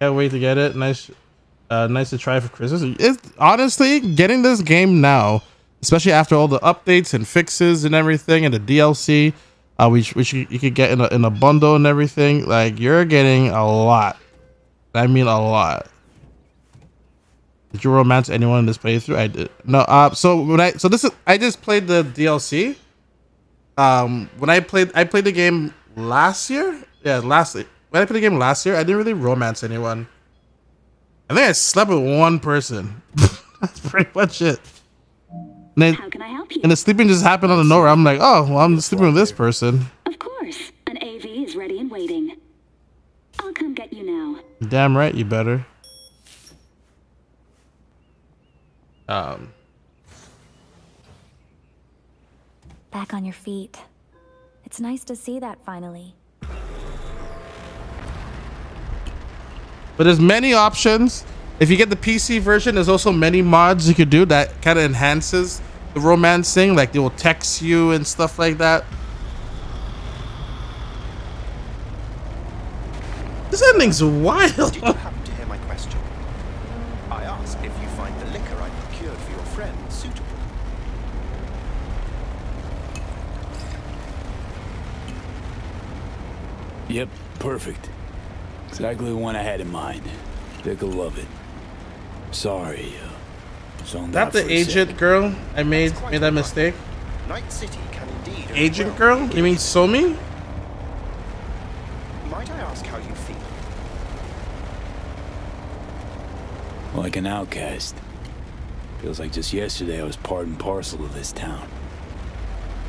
Can't wait to get it. Nice, uh, nice to try for Christmas. It's honestly getting this game now, especially after all the updates and fixes and everything, and the DLC, uh, which which you, you could get in a in a bundle and everything. Like you're getting a lot. I mean a lot. Did you romance anyone in this playthrough? I did. No. Uh. So when I so this is I just played the DLC. Um. When I played I played the game last year. Yeah, last when I played the game last year, I didn't really romance anyone. I think I slept with one person. That's pretty much it. And then,
How can I help you?
And the sleeping just happened out of nowhere. I'm like, oh, well, I'm sleeping with this person.
Of course. An AV is ready and waiting. I'll come get you now.
Damn right, you better. Um.
Back on your feet. It's nice to see that finally.
But there's many options. If you get the PC version, there's also many mods you could do that kind of enhances the romance thing. Like they will text you and stuff like that. This ending's wild.
Did you happen to hear my question? I asked if you find the liquor I procured for your friend suitable.
Yep, perfect. Exactly the one I had in mind. Vic will love it. Sorry, uh, zoned
That the agent
second.
girl I made made that mistake.
Night City can indeed.
Agent
overwhelm
girl? You mean So Mi?
Might I ask how you feel?
Like an outcast. Feels like just yesterday I was part and parcel of this town.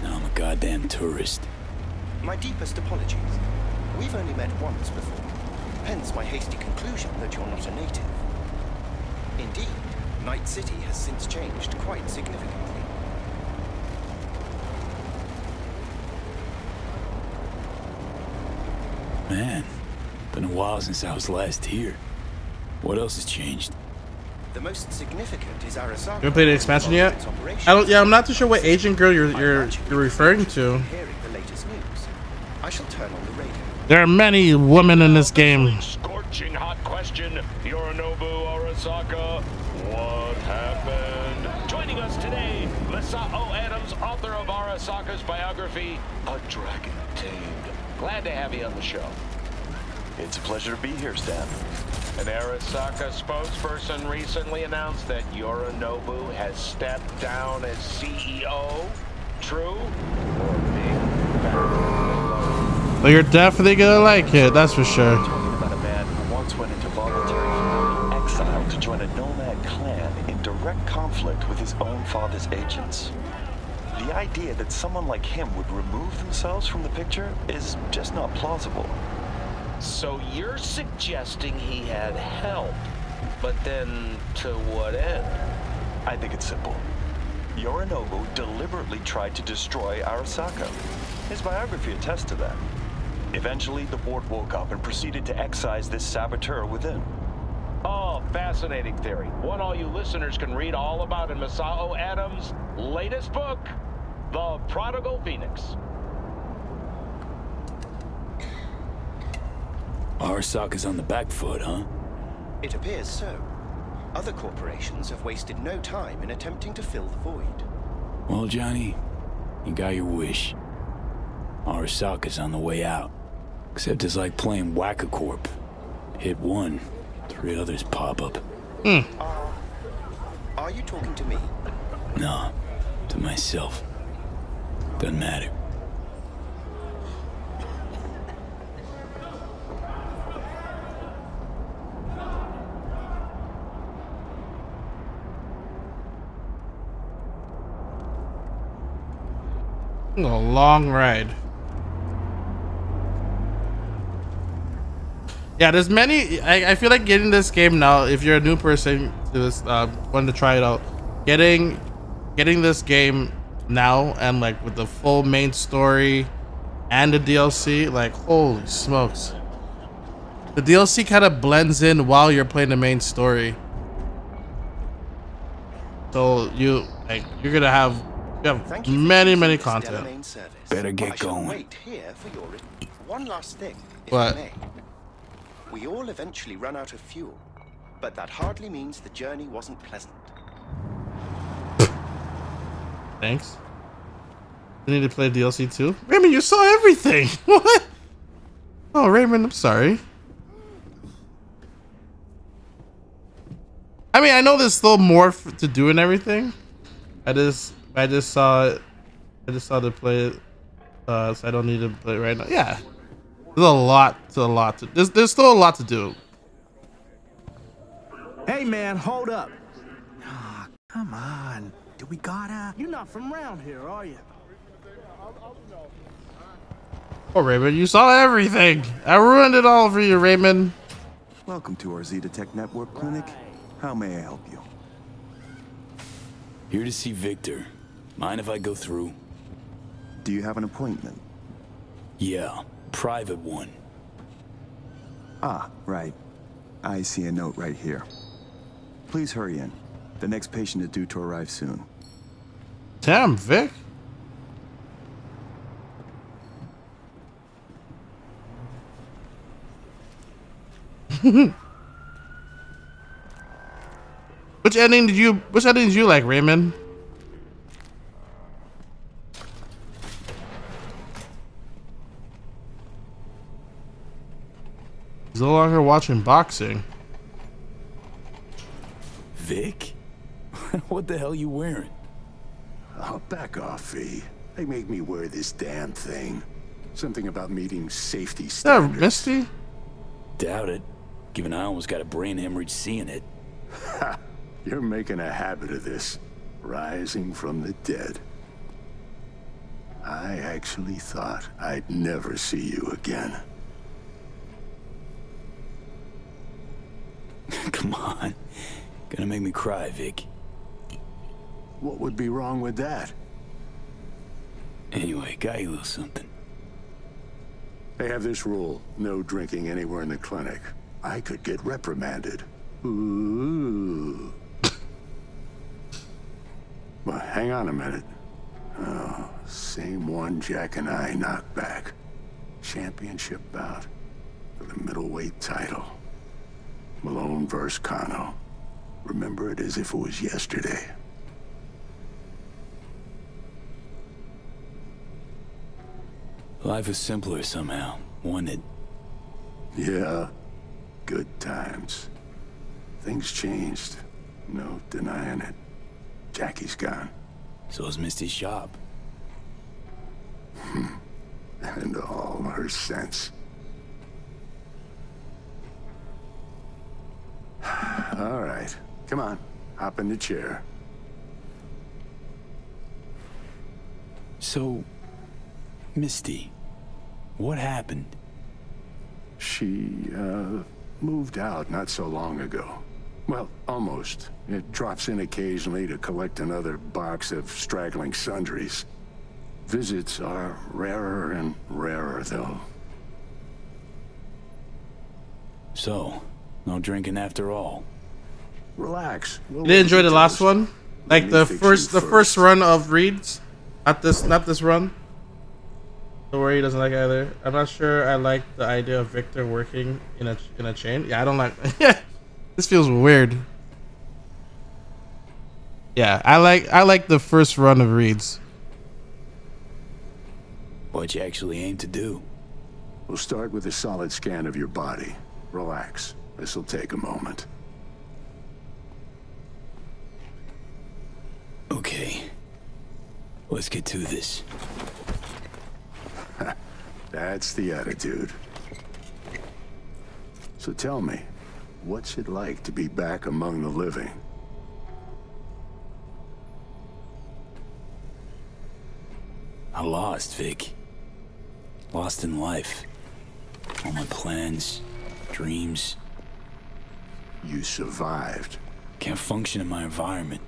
Now I'm a goddamn tourist.
My deepest apologies. We've only met once before. Hence my hasty conclusion that you're not a native. Indeed, Night City has since changed quite significantly.
Man, been a while since I was last here. What else has changed?
The most significant is Arasaka.
You haven't played the expansion yet? I don't. Yeah, I'm not too sure what agent girl you're you're you're referring to.
The. I shall turn on the radio.
There are many women in this game.
Scorching hot question. Yorinobu Arasaka. What happened? Joining us today, Masao Adams, author of Arasaka's biography, A Dragon Tamed. Glad to have you on the show.
It's a pleasure to be here, Stan.
An Arasaka spokesperson recently announced that Yorinobu has stepped down as CEO. True? Or big fat
But you're definitely gonna like it, that's for sure.
Direct conflict with his own father's agents. The idea that someone like him would remove themselves from the picture is just not plausible.
So you're suggesting he had help, but then to what end?
I think it's simple. Yorinobu deliberately tried to destroy Arasaka. His biography attests to that. Eventually, the board woke up and proceeded to excise this saboteur within.
Oh, fascinating theory. One all you listeners can read all about in Masao Adams' latest book, The Prodigal Phoenix.
Arasaka's on the back foot, huh?
It appears so. Other corporations have wasted no time in attempting to fill the void.
Well, Johnny, you got your wish. Arasaka's on the way out. Except it's like playing Whack-A-Corp. Hit one, three others pop up.
Hmm.
Are you talking to me?
No, to myself. Doesn't matter.
A long ride. Yeah, there's many. I, I feel like getting this game now. If you're a new person to this, uh, wanting to try it out, getting getting this game now and like with the full main story and the DLC, like holy smokes, the DLC kind of blends in while you're playing the main story. So you like you're gonna have you have many many content.
Better get going.
Wait here for your. One last thing, if
What?
I may. We all eventually run out of fuel, but that hardly means the journey wasn't pleasant.
Thanks. You need to play DLC too? Raymond, you saw everything! what? Oh, Raymond, I'm sorry. I mean, I know there's still more to do and everything. I just, I just saw it. I just saw to play it, uh, so I don't need to play it right now. Yeah, there's a lot to a lot to. There's, there's still a lot to do.
Hey, man, hold up. Ah, come on. Do we gotta? You're not from around here, are you?
Oh, Raymond, you saw everything. I ruined it all for you, Raymond.
Welcome to our Zetatech Network Clinic. How may I help you?
Here to see Victor. Mind if I go through?
Do you have an appointment?
Yeah, private one.
Ah, right. I see a note right here. Please hurry in. The next patient is due to arrive soon.
Damn, Vic. which ending did you which ending did you like, Raymond? He's no longer watching boxing.
Vic? what the hell you wearing?
Oh, back off, V. They make me wear this damn thing. Something about meeting safety
Is that
standards.
Misty?
Doubt it. Given I almost got a brain hemorrhage seeing it.
Ha! You're making a habit of this. Rising from the dead. I actually thought I'd never see you again.
Come on. Gonna make me cry, Vic.
What would be wrong with that?
Anyway, got you a little something.
They have this rule, no drinking anywhere in the clinic. I could get reprimanded. Ooh. Well, hang on a minute. Oh, same one Jack and I knocked back. Championship bout for the middleweight title. Malone versus Kano. Remember it as if it was yesterday.
Life was simpler somehow, wasn't it?
Yeah, good times. Things changed. No denying it. Jackie's gone.
So is Misty's shop.
and all her sense. All right, come on, hop in the chair.
So, Misty, what happened?
She, uh, moved out not so long ago. Well, almost. It drops in occasionally to collect another box of straggling sundries. Visits are rarer and rarer, though.
So, no drinking after all.
Relax. We'll
You did enjoy the
leave
last one, like
me
the first, the first run of reads, not this, not this run. The where he doesn't like either. I'm not sure. I like the idea of Victor working in a in a chain. Yeah, I don't like. Yeah, this feels weird. Yeah, I like I like the first run of reads.
What you actually aim to do?
We'll start with a solid scan of your body. Relax. This'll take a moment.
Okay. Let's get to this.
That's the attitude. So tell me, what's it like to be back among the living?
I lost, Vic. Lost in life. All my plans, dreams.
You survived.
Can't function in my environment.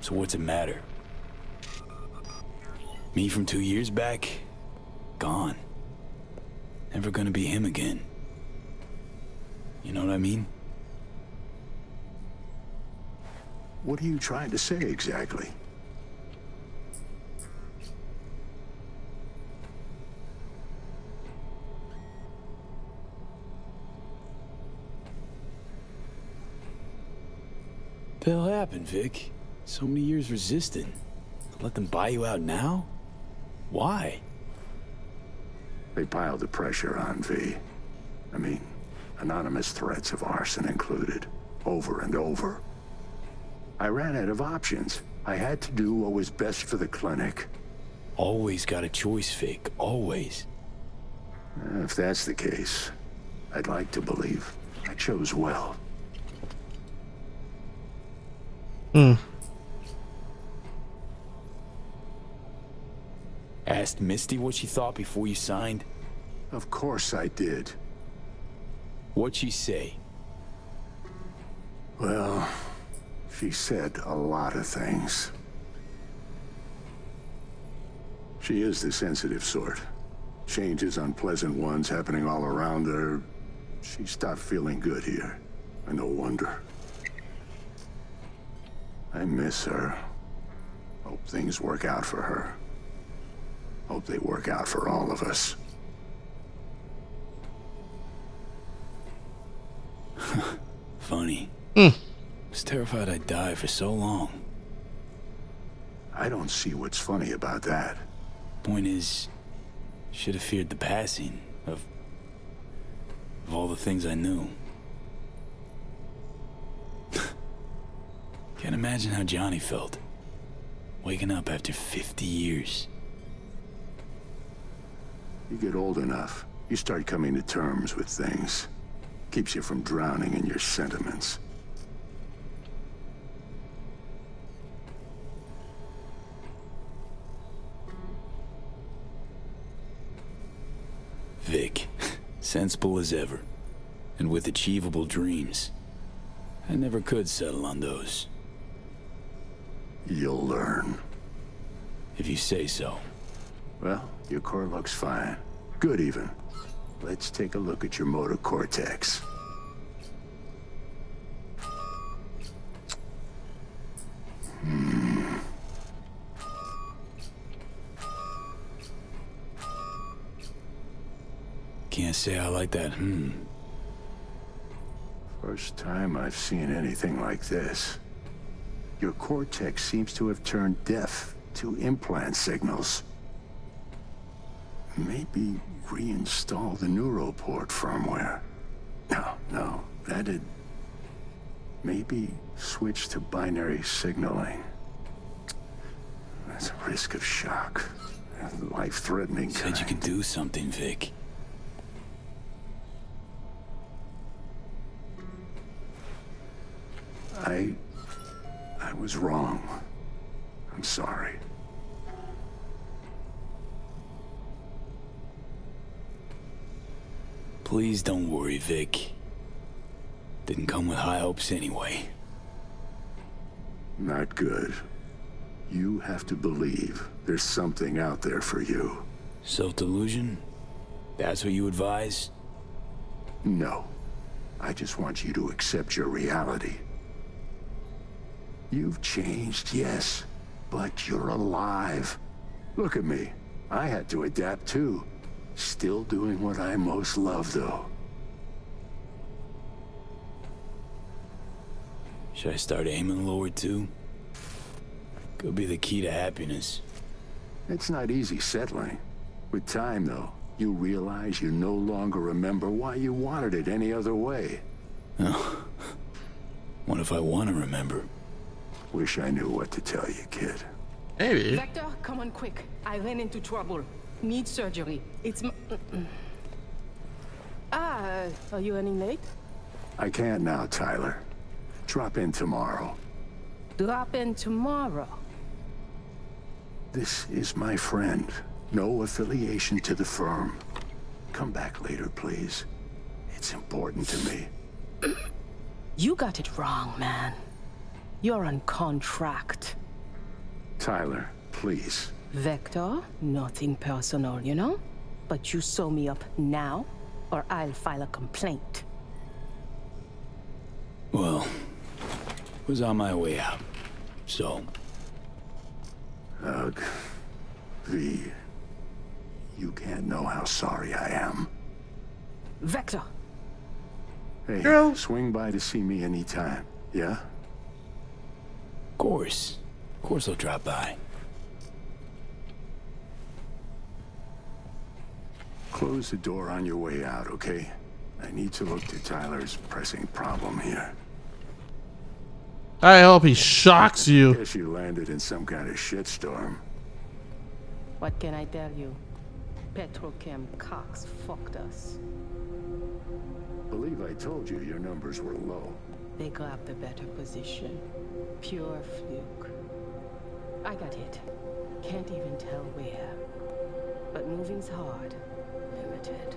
So what's it matter? Me from two years back? Gone. Never gonna be him again. You know what I mean?
What are you trying to say exactly?
The hell happened, Vic? So many years resisting. Let them buy you out now? Why?
They piled the pressure on V. I mean, anonymous threats of arson included, over and over. I ran out of options. I had to do what was best for the clinic.
Always got a choice, Vic. Always.
If that's the case, I'd like to believe I chose well.
Hmm.
Asked Misty what she thought before you signed?
Of course I did.
What'd she say?
Well, she said a lot of things. She is the sensitive sort. Changes, unpleasant ones happening all around her. She stopped feeling good here. And no wonder. I miss her. Hope things work out for her. Hope they work out for all of us.
Funny.
Hmm.
I Was terrified I'd die for so long.
I don't see what's funny about that.
Point is, should have feared the passing of of all the things I knew. Can't imagine how Johnny felt. Waking up after 50 years.
You get old enough, you start coming to terms with things. Keeps you from drowning in your sentiments.
Vic, sensible as ever, and with achievable dreams. I never could settle on those,
You'll learn.
if you say so.
Well, your core looks fine. Good even. Let's take a look at your motor cortex. Hmm.
Can't say I like that, hmm.
First time I've seen anything like this. Your cortex seems to have turned deaf to implant signals. Maybe reinstall the neuroport firmware. No, no, that'd... Maybe switch to binary signaling. That's a risk of shock. life-threatening
Said you could do something, Vic.
I... I was wrong. I'm sorry.
Please don't worry, Vic. Didn't come with high hopes anyway.
Not good. You have to believe there's something out there for you.
Self-delusion? That's what you advise?
No. I just want you to accept your reality. You've changed, yes, but you're alive. Look at me. I had to adapt too. Still doing what I most love, though.
Should I start aiming lower too? Could be the key to happiness.
It's not easy settling. With time, though, you realize you no longer remember why you wanted it any other way.
Oh. What if I want to remember?
Wish I knew what to tell you, kid.
Maybe.
Vector, come on quick. I ran into trouble. Need surgery. It's m Ah, are you running late?
I can't now, Tyler. Drop in tomorrow.
Drop in tomorrow.
This is my friend. No affiliation to the firm. Come back later, please. It's important to me.
You got it wrong, man. You're on contract.
Tyler, please.
Vector, nothing personal, you know? But you sew me up now, or I'll file a complaint.
Well, was on my way out. So,
Ugh. V. You can't know how sorry I am.
Vector!
Hey,
Girl.
swing by to see me anytime, yeah?
of course. Of course I'll drop by.
Close the door on your way out, okay? I need to look to Tyler's pressing problem here.
I hope he shocks you.
Guess you landed in some kind of shitstorm.
What can I tell you? Petrochem Cox fucked us.
Believe I told you your numbers were low.
They grabbed a better position. Pure fluke. I got hit. Can't even tell where. But moving's hard. Limited.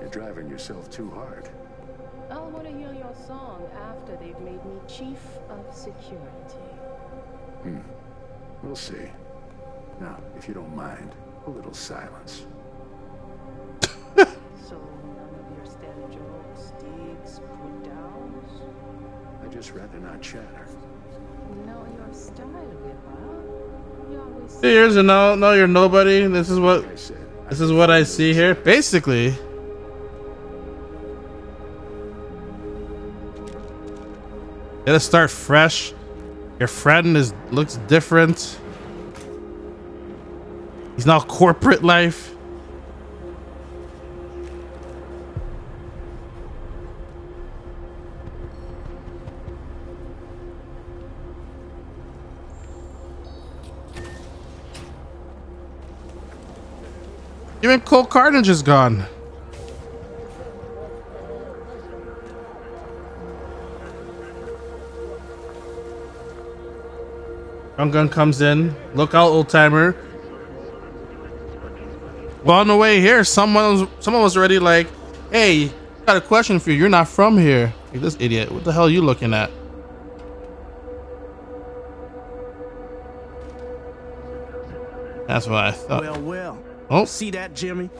You're driving yourself too hard.
I'll want to hear your song after they've made me chief of security.
Hmm. We'll see. Now, if you don't mind, a little silence.
So none of your stand jokes, digs, put downs?
I'd just rather not chatter.
Know your style, Ripper. You always
Here's a no, no, you're nobody. This is what, this is what I see here. Basically, gotta start fresh. Your friend is looks different. He's now corporate life. Even Cole Carnage is gone. Young Gun comes in. Look out, old timer. Well, on the way here, someone was, someone was already like, "Hey, got a question for you. You're not from here." Like this idiot. What the hell are you looking at? That's what I thought.
Well, well.
Oh.
See that, Jimmy?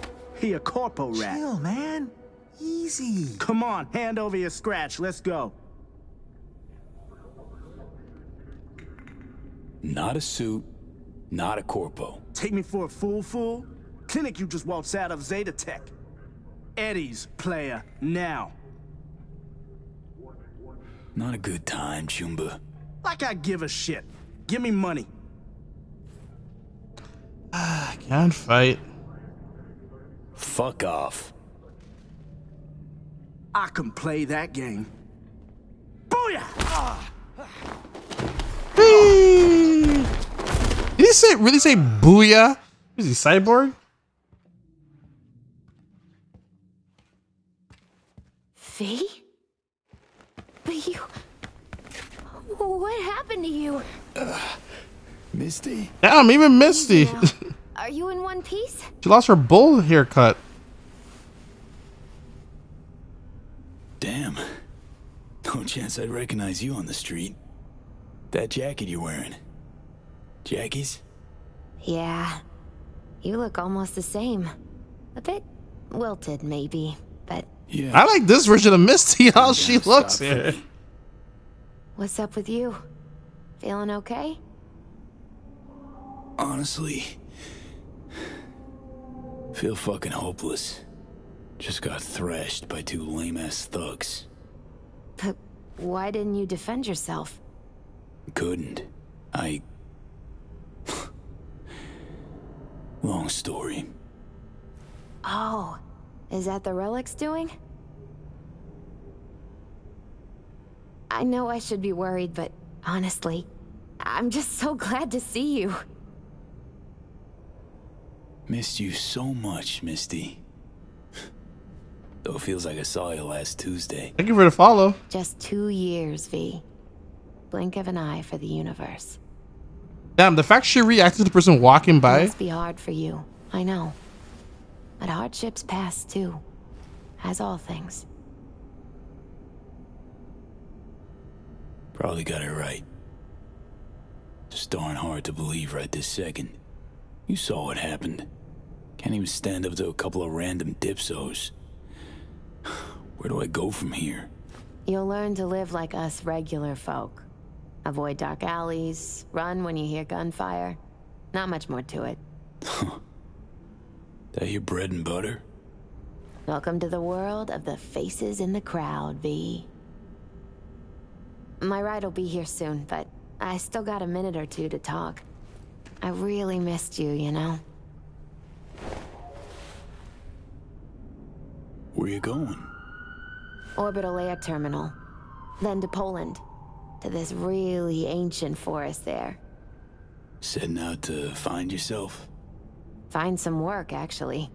He a corpo rat.
Chill, man. Easy.
Come on, hand over your scratch. Let's go.
Not a suit, not a corpo.
Take me for a fool, fool? Clinic you just waltzed out of Zetatech. Eddie's player, now.
Not a good time, Choomba.
Like I give a shit. Give me money.
Can't fight.
Fuck off.
I can play that game. Booyah! Ah.
Whee! he say really say booyah? Is he cyborg?
V? But you... What happened to you?
Misty?
Damn, even Misty.
Are you in one piece?
she lost her bull haircut.
Damn. No chance I'd recognize you on the street. That jacket you're wearing. Jackie's?
Yeah. You look almost the same. A bit wilted, maybe, but
Yeah.
I like this version of Misty, how she looks here.
what's up with you? Feeling okay?
Honestly, feel fucking hopeless. Just got thrashed by two lame ass thugs.
But why didn't you defend yourself?
Couldn't. I. Long story.
Oh, is that the relics doing? I know I should be worried, but honestly, I'm just so glad to see you.
Missed you so much, Misty. Though it feels like I saw you last Tuesday.
Thank you for the follow.
Just two years, V. Blink of an eye for the universe.
Damn, the fact she reacted to the person walking
It
by.
must be hard for you, I know. But hardships pass too, as all things.
Probably got it right. Just darn hard to believe right this second. You saw what happened. Can't even stand up to a couple of random dipsos. Where do I go from here?
You'll learn to live like us regular folk. Avoid dark alleys, run when you hear gunfire. Not much more to it.
That your bread and butter?
Welcome to the world of the faces in the crowd, V. My ride will be here soon, but I still got a minute or two to talk. I really missed you, you know?
Where are you going?
Orbital Air Terminal. Then to Poland. To this really ancient forest there.
Setting out to find yourself?
Find some work, actually.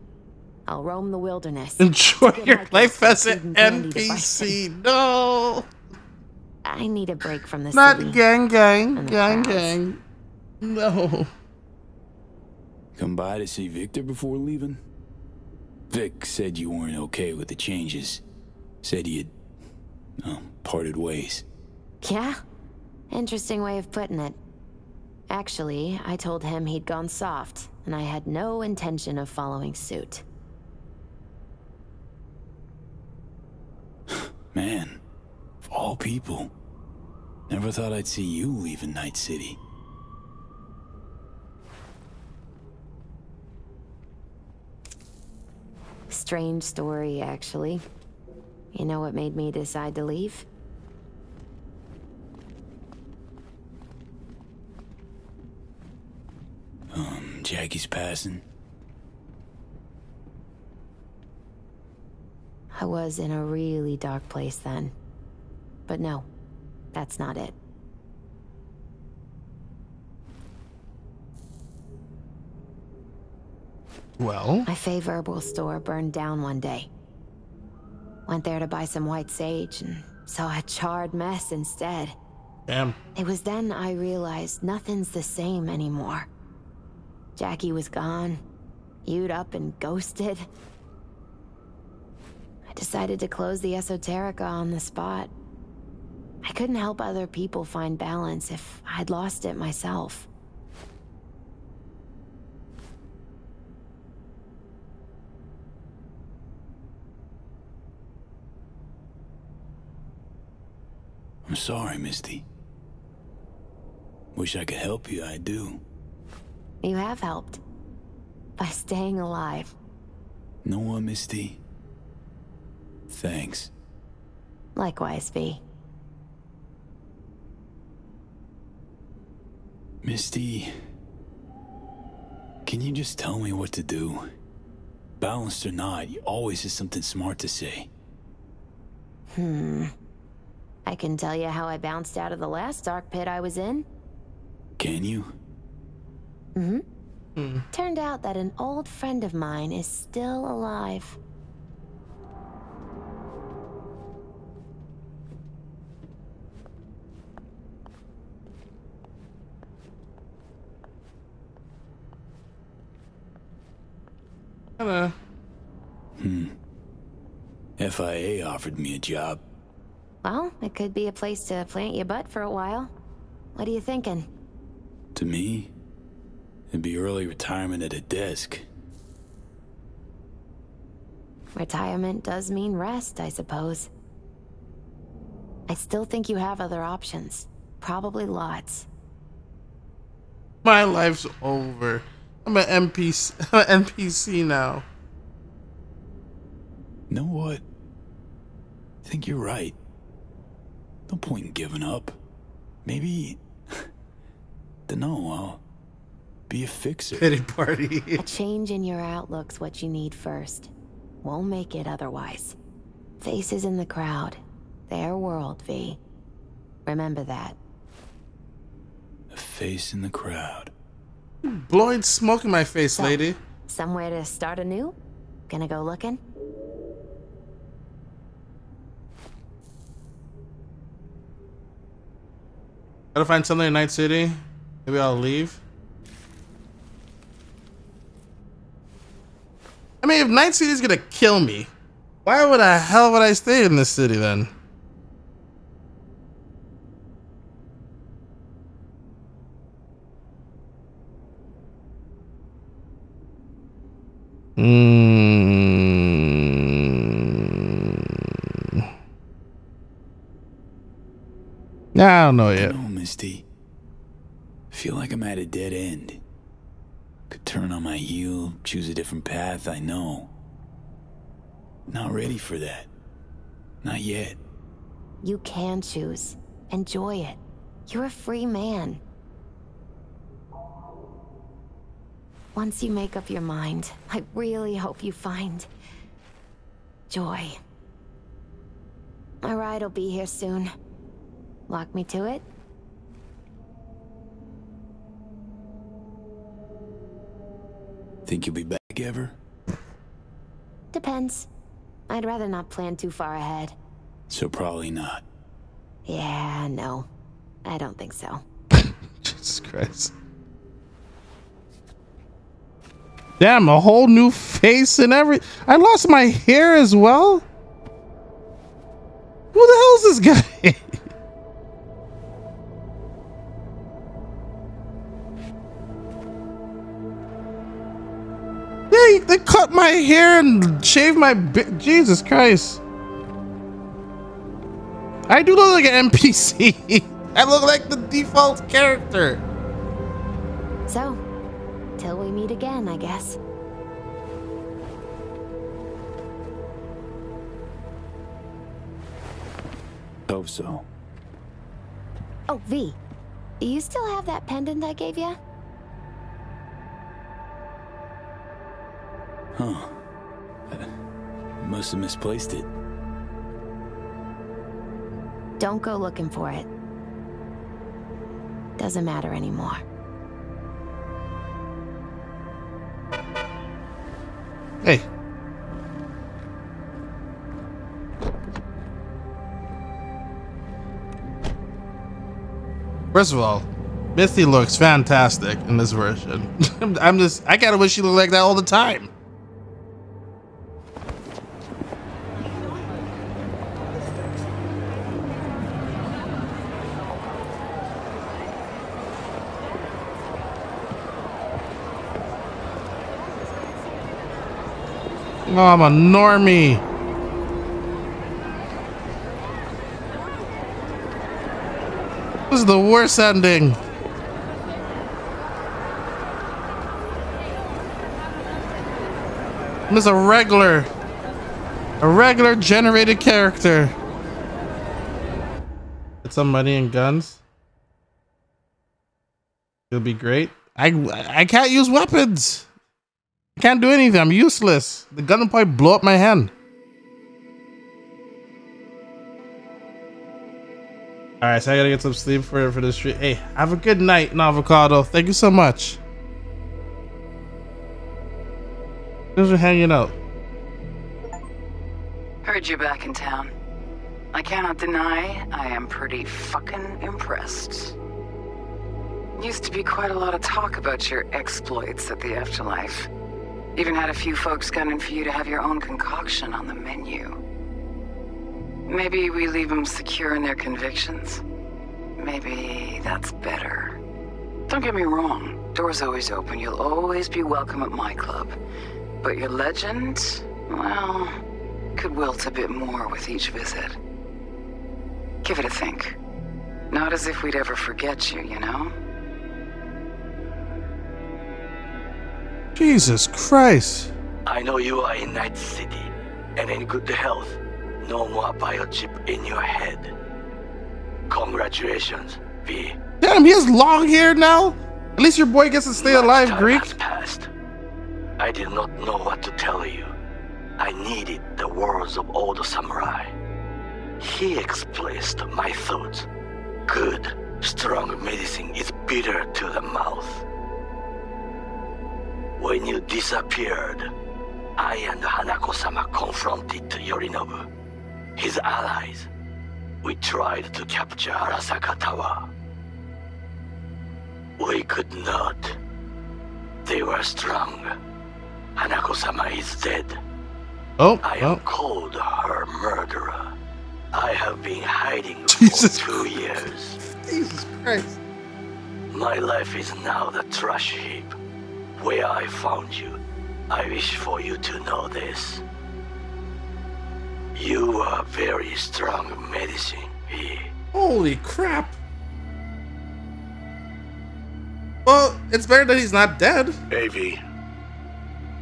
I'll roam the wilderness.
Enjoy your
my
life as
food
an
and candy to buy-
NPC. No.
I need a break from this.
Not
city.
gang gang. Gang
crowds.
gang. No.
Come by to see Victor before leaving? Vic said you weren't okay with the changes. Said you'd, oh, parted ways.
Yeah? Interesting way of putting it. Actually, I told him he'd gone soft, and I had no intention of following suit.
Man, of all people. Never thought I'd see you leaving Night City.
Strange story, actually. You know what made me decide to leave?
Um, Jackie's passing.
I was in a really dark place then. But no, that's not it.
Well,
My favorable store burned down one day. Went there to buy some white sage and saw a charred mess instead.
damn.
It was then I realized nothing's the same anymore. Jackie was gone, You'd up and ghosted. I decided to close the esoterica on the spot. I couldn't help other people find balance if I'd lost it myself.
I'm sorry, Misty. Wish I could help you, I do.
You have helped. By staying alive.
No what, Misty? Thanks.
Likewise, V.
Misty, can you just tell me what to do? Balanced or not, you always have something smart to say.
Hmm. I can tell you how I bounced out of the last dark pit I was in.
Can you?
Mm-hmm.
Hmm.
Turned out that an old friend of mine is still alive.
Kinda.
Hmm. FIA offered me a job.
Well, it could be a place to plant your butt for a while. What are you thinking?
To me, it'd be early retirement at a desk.
Retirement does mean rest, I suppose. I still think you have other options. Probably lots.
My life's over. I'm an NPC, I'm an NPC now.
Know what? I think you're right. No point in giving up. Maybe. Dunno, I'll be a fixer.
Pity party.
a change in your outlook's what you need first. Won't make it otherwise. Faces in the crowd. Their world, V. Remember that.
A face in the crowd.
Blowing smoke in my face,
So,
lady.
Somewhere to start anew? Gonna go looking?
Gotta find something in Night City. Maybe I'll leave. I mean, if Night City's gonna kill me, why would the hell would I stay in this city then? Mm. I don't know yet.
No, Misty. Feel like I'm at a dead end. Could turn on my heel, choose a different path, I know. Not ready for that. Not yet.
You can choose. Enjoy it. You're a free man. Once you make up your mind, I really hope you find joy. My ride will be here soon. Lock me to it?
Think you'll be back ever?
Depends. I'd rather not plan too far ahead.
So probably not.
Yeah, no. I don't think so.
Jesus Christ. Damn, a whole new face and every. I lost my hair as well. Who the hell is this guy? Cut my hair and shave my. Bi- Jesus Christ. I do look like an NPC. I look like the default character.
So, till we meet again, I guess.
Hope so.
Oh, V. You still have that pendant I gave you?
Huh. I Must have misplaced it.
Don't go looking for it. Doesn't matter anymore.
Hey. First of all, Misty looks fantastic in this version. I'm just, I kind of wish she looked like that all the time. Oh, I'm a normie. This is the worst ending. I'm just a regular, a regular generated character. Get some money and guns. It'll be great. I I can't use weapons. I can't do anything. I'm useless. The gun will probably blow up my hand. All right, so I gotta get some sleep for for the street. Hey, have a good night, Navocado. Thank you so much. Those are hanging out.
Heard you're back in town. I cannot deny I am pretty fucking impressed. Used to be quite a lot of talk about your exploits at the Afterlife. Even had a few folks gunning for you to have your own concoction on the menu. Maybe we leave them secure in their convictions. Maybe that's better. Don't get me wrong, door's always open. You'll always be welcome at my club. But your legend, well, could wilt a bit more with each visit. Give it a think. Not as if we'd ever forget you, you know?
Jesus Christ.
I know you are in Night City and in good health. No more biochip in your head. Congratulations, V.
Damn, he has long hair now. At least your boy gets to stay alive,
time
Greek.
has passed. I did not know what to tell you. I needed the words of old samurai. He expressed my thoughts. Good, strong medicine is bitter to the mouth. When you disappeared, I and Hanako-sama confronted Yorinobu, his allies. We tried to capture Arasaka Tower. We could not. They were strong. Hanako-sama is dead.
Oh,
I oh. am
well.
called her murderer. I have been hiding
Jesus
for two years.
Jesus Christ.
My life is now the trash heap. Where I found you, I wish for you to know this. You are very strong medicine, V.
Holy crap. Well, it's better that he's not dead.
AV,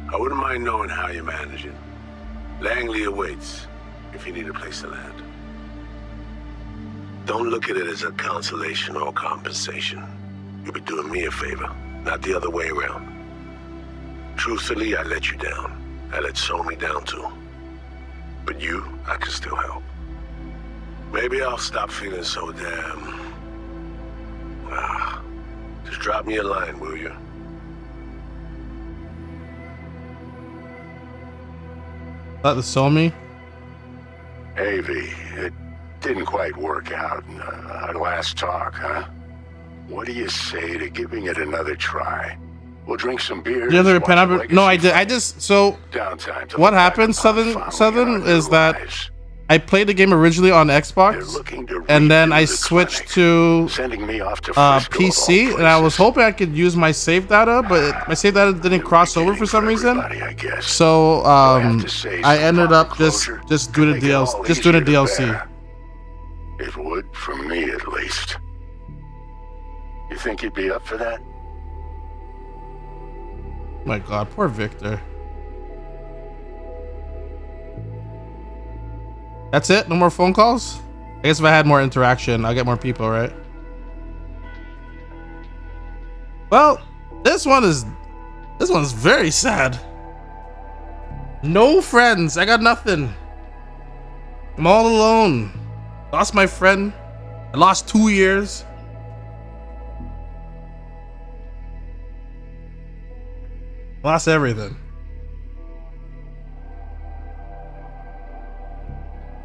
I wouldn't mind knowing how you're managing. Langley awaits if you need a place to land. Don't look at it as a consolation or compensation. You'll be doing me a favor, not the other way around. Truthfully, I let you down. I let So Mi down too. But you, I can still help. Maybe I'll stop feeling so damn... Ah, just drop me a line, will you?
That the So Mi?
AV, it didn't quite work out in our last talk, huh? What do you say to giving it another try? We'll drink some beers.
You have to repent.
a
I'm- No, I did. I just so
Downtime
what happened, Southern Southern, is that. I played the game originally on Xbox, and then I switched to
Sending me off to
uh, PC, and I was hoping I could use my save data, but it, my save data didn't cross over for some reason. So um, I ended up just just doing a DLC, just doing a DLC.
It would, for me at least. You think you'd be up for that?
My God, poor Victor. That's it. No more phone calls. I guess if I had more interaction, I'll get more people, right? Well, this one is this one's very sad. No friends. I got nothing. I'm all alone. Lost my friend. I lost two years. Lost everything.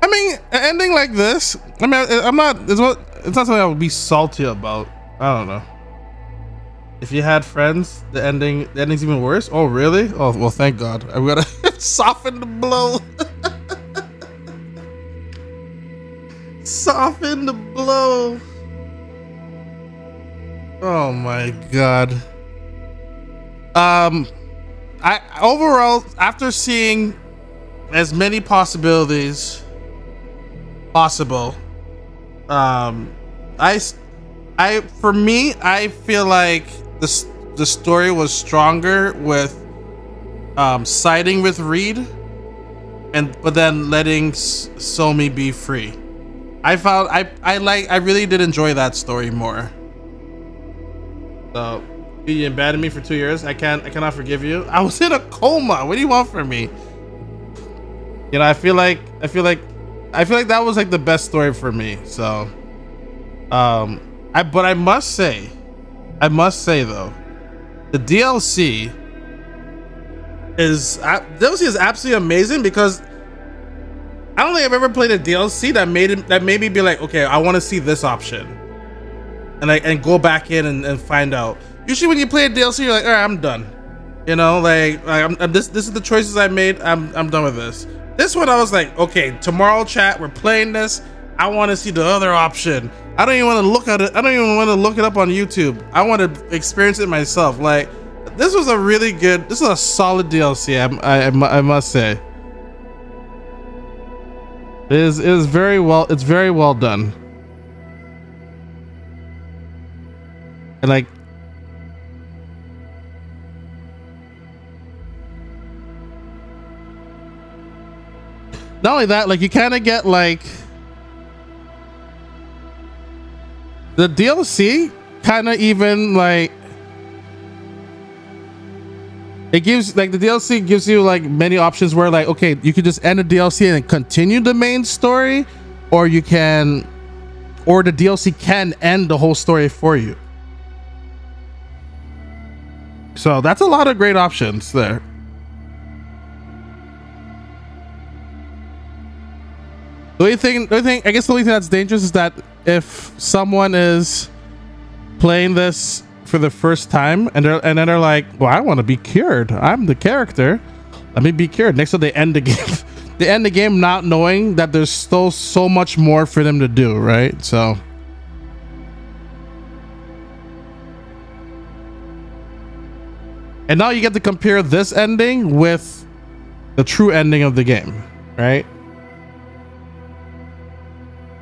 I mean, an ending like this. I mean, I'm not. It's not. It's not something I would be salty about. I don't know. If you had friends, the ending, the ending's even worse. Oh, really? Oh, well, thank God. I'm gonna soften the blow. soften the blow. Oh my God. Um, I overall after seeing as many possibilities possible, um, I, I for me I feel like the the story was stronger with um siding with Reed, and but then letting S- So Mi be free. I found I I like I really did enjoy that story more. So you abandoned me for two years. I can't. I cannot forgive you. I was in a coma. What do you want from me? You know, I feel like I feel like I feel like that was like the best story for me. So, um, I but I must say, I must say though, the DLC is DLC is absolutely amazing because I don't think I've ever played a DLC that made it that made me be like, okay, I want to see this option, and like and go back in and, and find out. Usually, when you play a DLC, you're like, all right, I'm done. You know, like, like I'm, I'm, this this is the choices I made. I'm I'm done with this. This one, I was like, okay, tomorrow chat, we're playing this. I want to see the other option. I don't even want to look at it. I don't even want to look it up on YouTube. I want to experience it myself. Like, this was a really good. This is a solid DLC. I I, I must say. It is, it is very well, it's very well done. And like, not only that, like you kind of get like the DLC kind of even like it gives like the DLC gives you like many options where like okay you could just end the DLC and continue the main story or you can or the DLC can end the whole story for you. So that's a lot of great options there. The only thing, the only thing, I guess the only thing that's dangerous is that if someone is playing this for the first time and they're and then they're like well i want to be cured. I'm the character. Let me be cured. Next time they end the game they end the game not knowing that there's still so much more for them to do right? So. And now you get to compare this ending with the true ending of the game right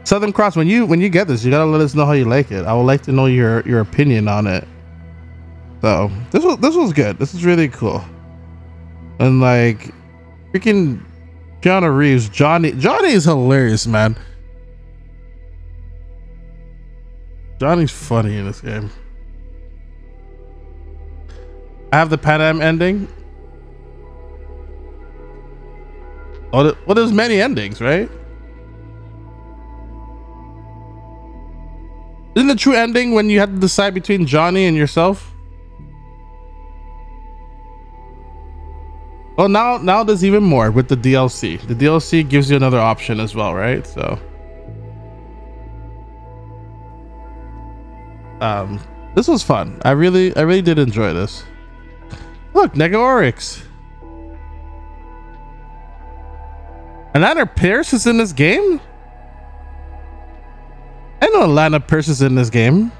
Southern Cross, when you when you get this, you gotta let us know how you like it. I would like to know your your opinion on it. So this was this was good. This is really cool. And like freaking Keanu Reeves, Johnny Johnny is hilarious, man. Johnny's funny in this game. I have the Panam ending. Oh, well, there's many endings, right? Isn't the true ending when you had to decide between Johnny and yourself? Well, now now there's even more with the DLC. The DLC gives you another option as well, right? So, um, this was fun. I really, I really did enjoy this. Look, Nega Oryx. Another Pierce is in this game. I know a lot of is in this game.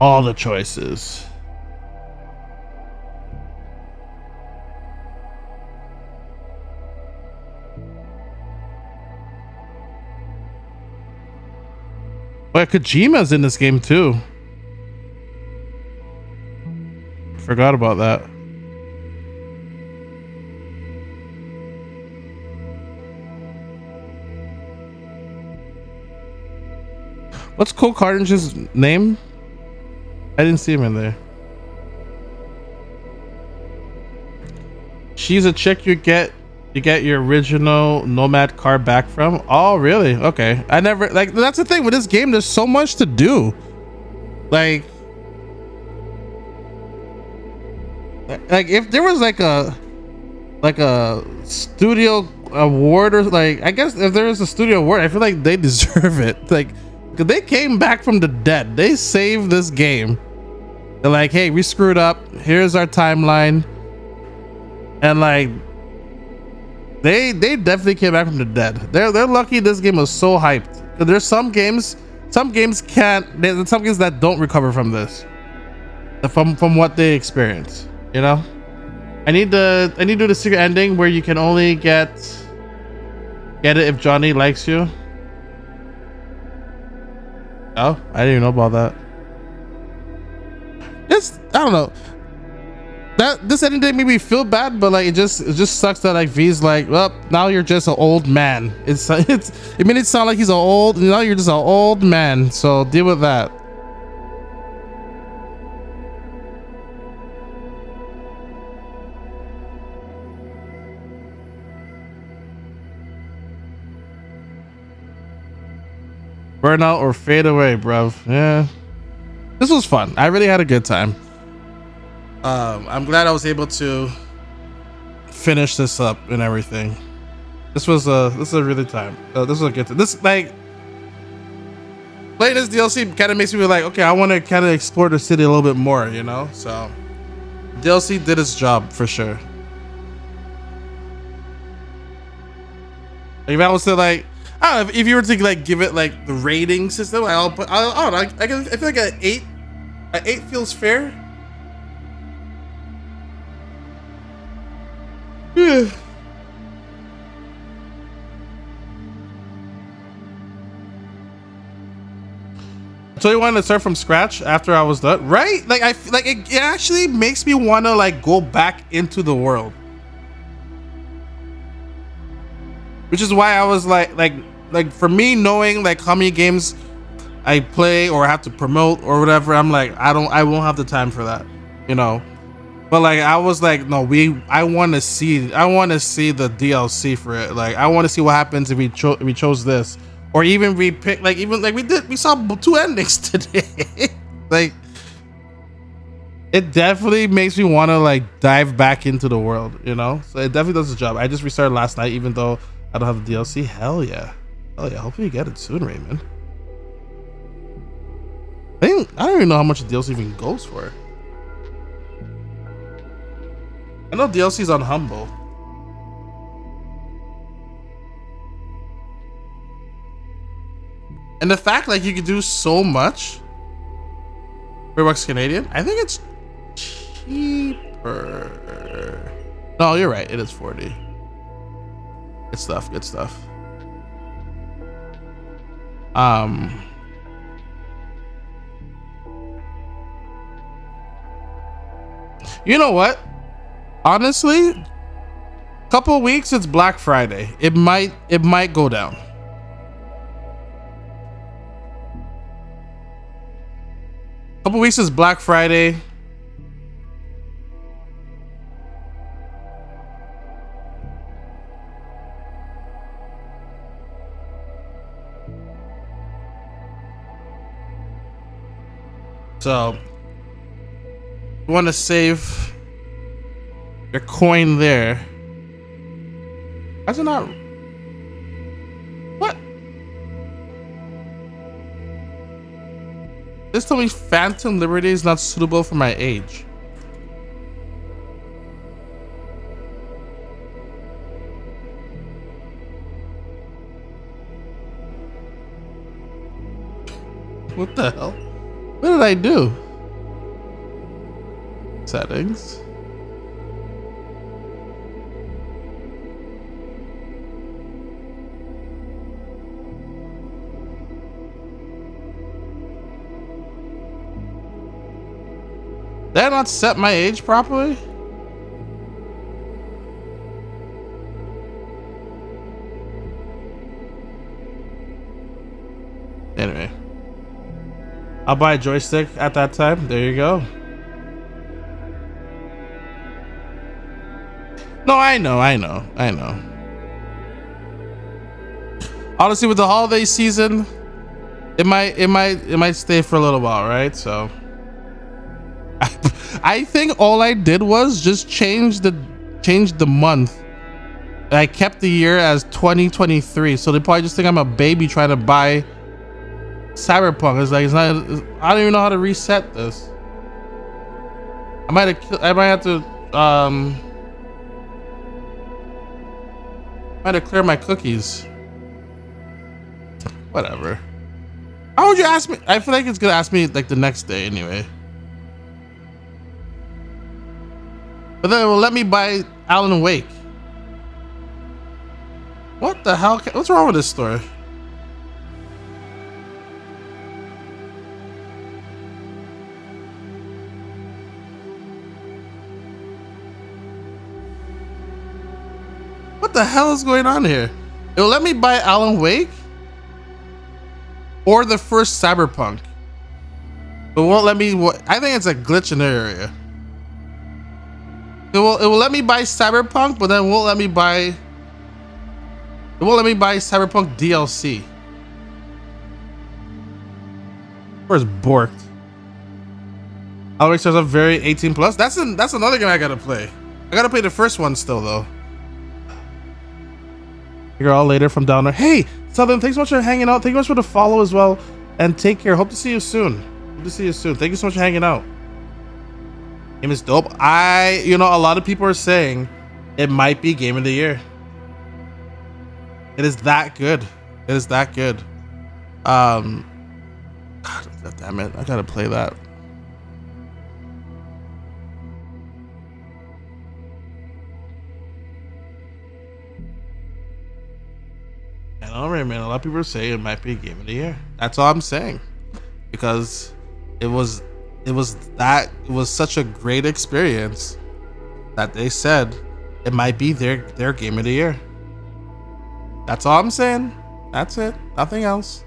all the choices. But Kojima's in this game too. Forgot about that. What's Cole Carnage's name? I didn't see him in there. She's a chick you get you get your original nomad car back from. Oh, really? Okay. I never like that's the thing with this game. There's so much to do. Like, like if there was like a like a studio award or like I guess if there is a studio award, I feel like they deserve it. Like, they came back from the dead. They saved this game they're like, hey, we screwed up. Here's our timeline. And like they they definitely came back from the dead. They're they're lucky this game was so hyped. There's some games, some games can't there's some games that don't recover from this. From from what they experience. You know? I need the I need to do the secret ending where you can only get get it if Johnny likes you. Oh, I didn't even know about that. This I don't know. That this ending didn't make me feel bad, but like it just it just sucks that like V's like, well, now you're just an old man. It's it's it made it sound like he's an old now you're just an old man. So deal with that. Burnout or fade away, bruv. Yeah. This was fun. I really had a good time. Um, I'm glad I was able to finish this up and everything. This was a this is a really time. Uh, this was a good time. This like playing this DLC kind of makes me like, okay, I want to kind of explore the city a little bit more, you know. So DLC did its job for sure. If I was to like, Don't know, if, if you were to like give it like the rating system, I'll put, I'll, I don't know, I, I, feel like an eight, an eight feels fair. So you wanted to start from scratch after I was done, right? Like I like it, it actually makes me want to like go back into the world, which is why I was like like like for me knowing like how many games I play or have to promote or whatever, I'm like I don't I won't have the time for that, you know. But like I was like no, we I want to see I want to see the DLC for it. Like I want to see what happens if we cho- if we chose this or even we pick like even like we did we saw two endings today like it definitely makes me want to like dive back into the world you know so it definitely does the job i just restarted last night even though i don't have the dlc hell yeah hell yeah hopefully you get it soon raymond i think i don't even know how much the dlc even goes for i know dlc's on humble And the fact like you could do so much for bucks Canadian, I think it's cheaper. No, you're right. It is 40. Good stuff. Good stuff. Um. You know what? Honestly, couple weeks it's Black Friday. It might it might go down. couple weeks is Black Friday. So, you want to save your coin there. How's it not? What? This told me Phantom Liberty is not suitable for my age. What the hell? What did I do? Settings. Did I not set my age properly? I'll buy a joystick at that time. There you go. No, I know, I know, I know. Honestly, with the holiday season, it might, it might, it might stay for a little while, right? So. I think all I did was just change the change the month. I kept the year as 2023, so they probably just think I'm a baby trying to buy Cyberpunk. It's like it's not. It's, I don't even know how to reset this. I might have. I might have to. Um. Might have clear my cookies. Whatever. How would you ask me? I feel like it's gonna ask me like the next day anyway. But then it will let me buy Alan Wake. What the hell? What's wrong with this store? The hell is going on here? It will let me buy Alan Wake or the first Cyberpunk. But won't let me. What I think it's a glitch in the area. It will it will let me buy Cyberpunk, but then won't let me buy it won't let me buy Cyberpunk DLC. Where's Borked? Alex says I'm very 18 plus. That's an, that's another game I gotta play. I gotta play the first one still though. You're all later from down there. Hey, Southern, thanks so much for hanging out. Thank you much for the follow as well. And take care. Hope to see you soon. Hope to see you soon. Thank you so much for hanging out. Game is dope. I, you know, a lot of people are saying it might be game of the year. It is that good. It is that good. Um, God, damn it! I gotta play that. All right, man. A lot of people saying it might be game of the year. That's all I'm saying, because it was, it was that it was such a great experience that they said it might be their their game of the year. That's all I'm saying. That's it. Nothing else.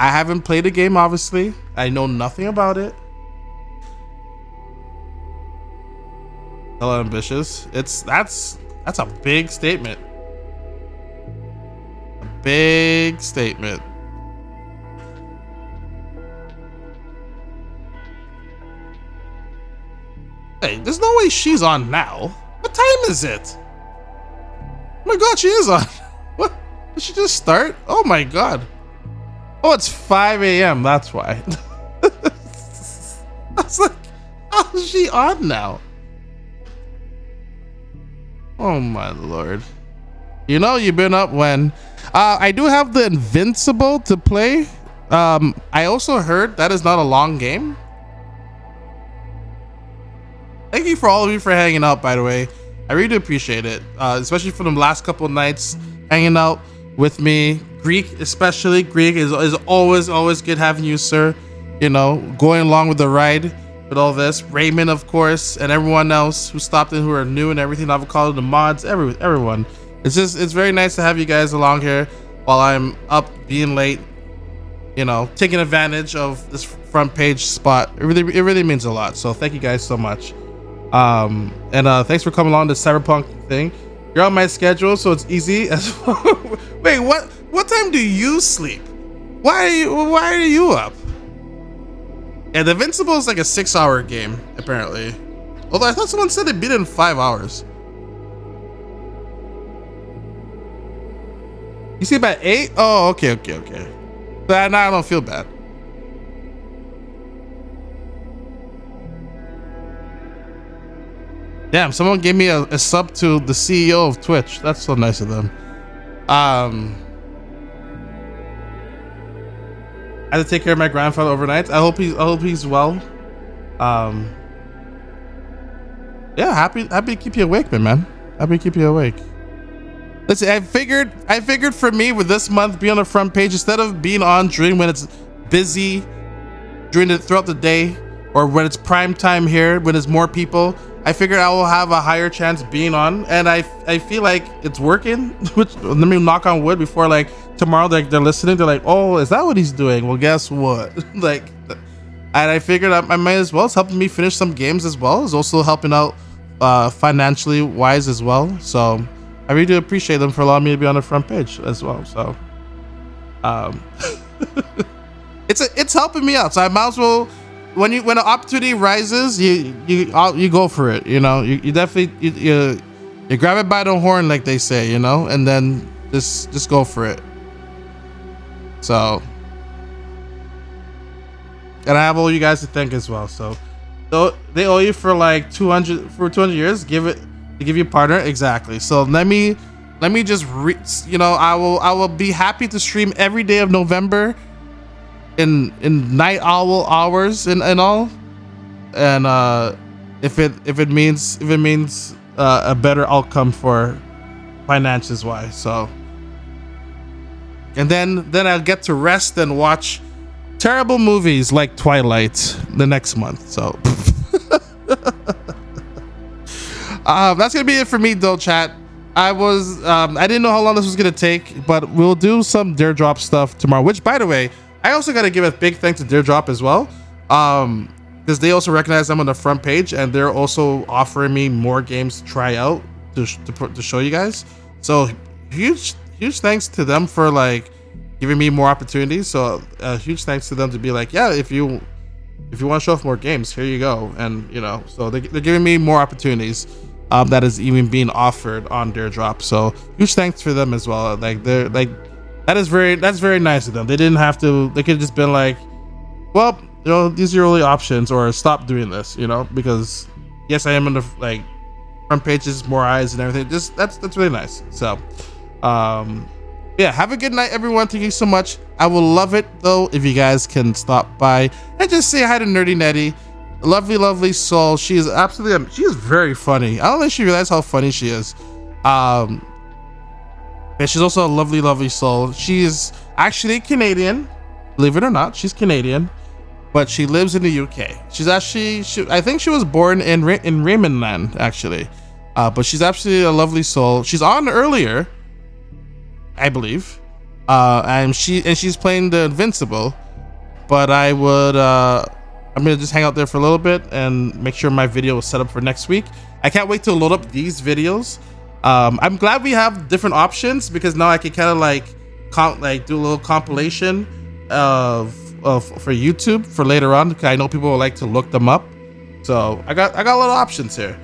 I haven't played the game, obviously. I know nothing about it. Hello, ambitious. It's that's that's a big statement. Big statement. Hey, there's no way she's on now. What time is it? Oh my god, she is on. What? Did she just start? Oh my god. Oh, it's 5 a.m. That's why. I was like, how is she on now? Oh my lord. You know you've been up when uh, I do have the Invincible to play. Um, I also heard that is not a long game. Thank you for all of you for hanging out, by the way. I really do appreciate it, uh, especially for the last couple nights hanging out with me. Greek, especially Greek, is, is always always good having you, sir. You know, going along with the ride with all this. Raymond, of course, and everyone else who stopped in who are new and everything. Avocado, the mods, every everyone. It's just it's very nice to have you guys along here while I'm up being late. You know, taking advantage of this front page spot. It really it really means a lot. So thank you guys so much. Um, and uh, thanks for coming along to Cyberpunk thing. You're on my schedule, so it's easy. As Wait, what? What time do you sleep? Why are you? Why are you up? The Invincible is like a six-hour game, apparently. Although I thought someone said they beat it in five hours. You see at eight? Oh, okay, okay, okay. But now I don't feel bad. Damn, someone gave me a, a, sub to the CEO of Twitch. That's so nice of them. Um, I had to take care of my grandfather overnight. I hope he's I hope he's well. Um, yeah, happy happy to keep you awake, man. Happy to keep you awake. Listen, I figured I figured for me with this month being on the front page instead of being on during when it's busy during the throughout the day or when it's prime time here when there's more people I figured I will have a higher chance being on, and I I feel like it's working. Which let me knock on wood before like tomorrow like they're listening. They're like, oh, is that what he's doing? Well, guess what? like, and I figured I, I might as well. It's helping me finish some games as well. It's also helping out uh, financially wise as well. So I really do appreciate them for allowing me to be on the front page as well. So, um, it's a, it's helping me out. So I might as well when you when an opportunity rises, you you you go for it. You know, you, you definitely you, you you grab it by the horn, like they say. You know, and then just just go for it. So, and I have all you guys to thank as well. So, so they owe you for like 200 for 200 years. Give it to give you a partner exactly. So let me let me just re, you know I will I will be happy to stream every day of November in in night owl hours and, and all. And uh if it if it means if it means uh, a better outcome for finances wise so. And then then i'll get to rest and watch terrible movies like twilight the next month so uh, that's gonna be it for me though chat i was um i didn't know how long this was gonna take but we'll do some Drop stuff tomorrow which by the way I also got to give a big thanks to Drop as well. Um, because they also recognize them on the front page and they're also offering me more games to try out to, to, to show you guys. So huge, huge thanks to them for like giving me more opportunities. So a huge thanks to them to be like, yeah, if you if you want to show off more games, here you go. And you know, so they, they're giving me more opportunities um, that is even being offered on their drop. So huge thanks for them as well. Like they're like that is very that's very nice of them. They didn't have to. They could just been like, well, you know, these are your only options, or stop doing this. You know, because yes, I am in the like front pages, more eyes and everything. Just that's that's really nice. So, um, yeah, have a good night, everyone. Thank you so much. I will love it though if you guys can stop by and just say hi to Nerdy Netty. Lovely, lovely soul. She is absolutely she is very funny. I don't think she realized how funny she is. Um and she's also a lovely, lovely soul. She is actually Canadian, believe it or not. She's Canadian, but she lives in the UK. She's actually, she, I think she was born in in Raymond Land, actually. Uh, but she's absolutely a lovely soul. She's on earlier, I believe, uh, and she and she's playing the Invincible. But I would, uh, I'm gonna just hang out there for a little bit and make sure my video is set up for next week. I can't wait to load up these videos. Um, I'm glad we have different options because now I can kind of like, like do a little compilation of, of for YouTube for later on. Because I know people would like to look them up. So I got I got a lot of options here.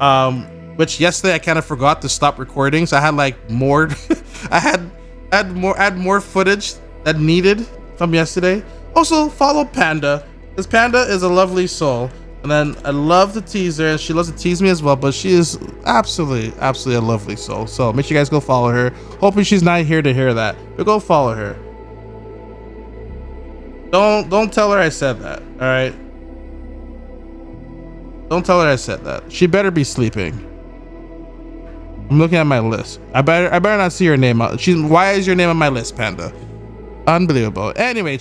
Um, which yesterday I kind of forgot to stop recording, so I had like more. I had had more had more footage that needed from yesterday. Also follow Panda, because Panda is a lovely soul. And then I love the teaser, and she loves to tease me as well. But she is absolutely, absolutely a lovely soul. So make sure you guys go follow her. Hoping she's not here to hear that, but go follow her. Don't don't tell her I said that. All right. Don't tell her I said that. She better be sleeping. I'm looking at my list. I better I better not see her name. She's why is your name on my list, Panda? Unbelievable. Anyway.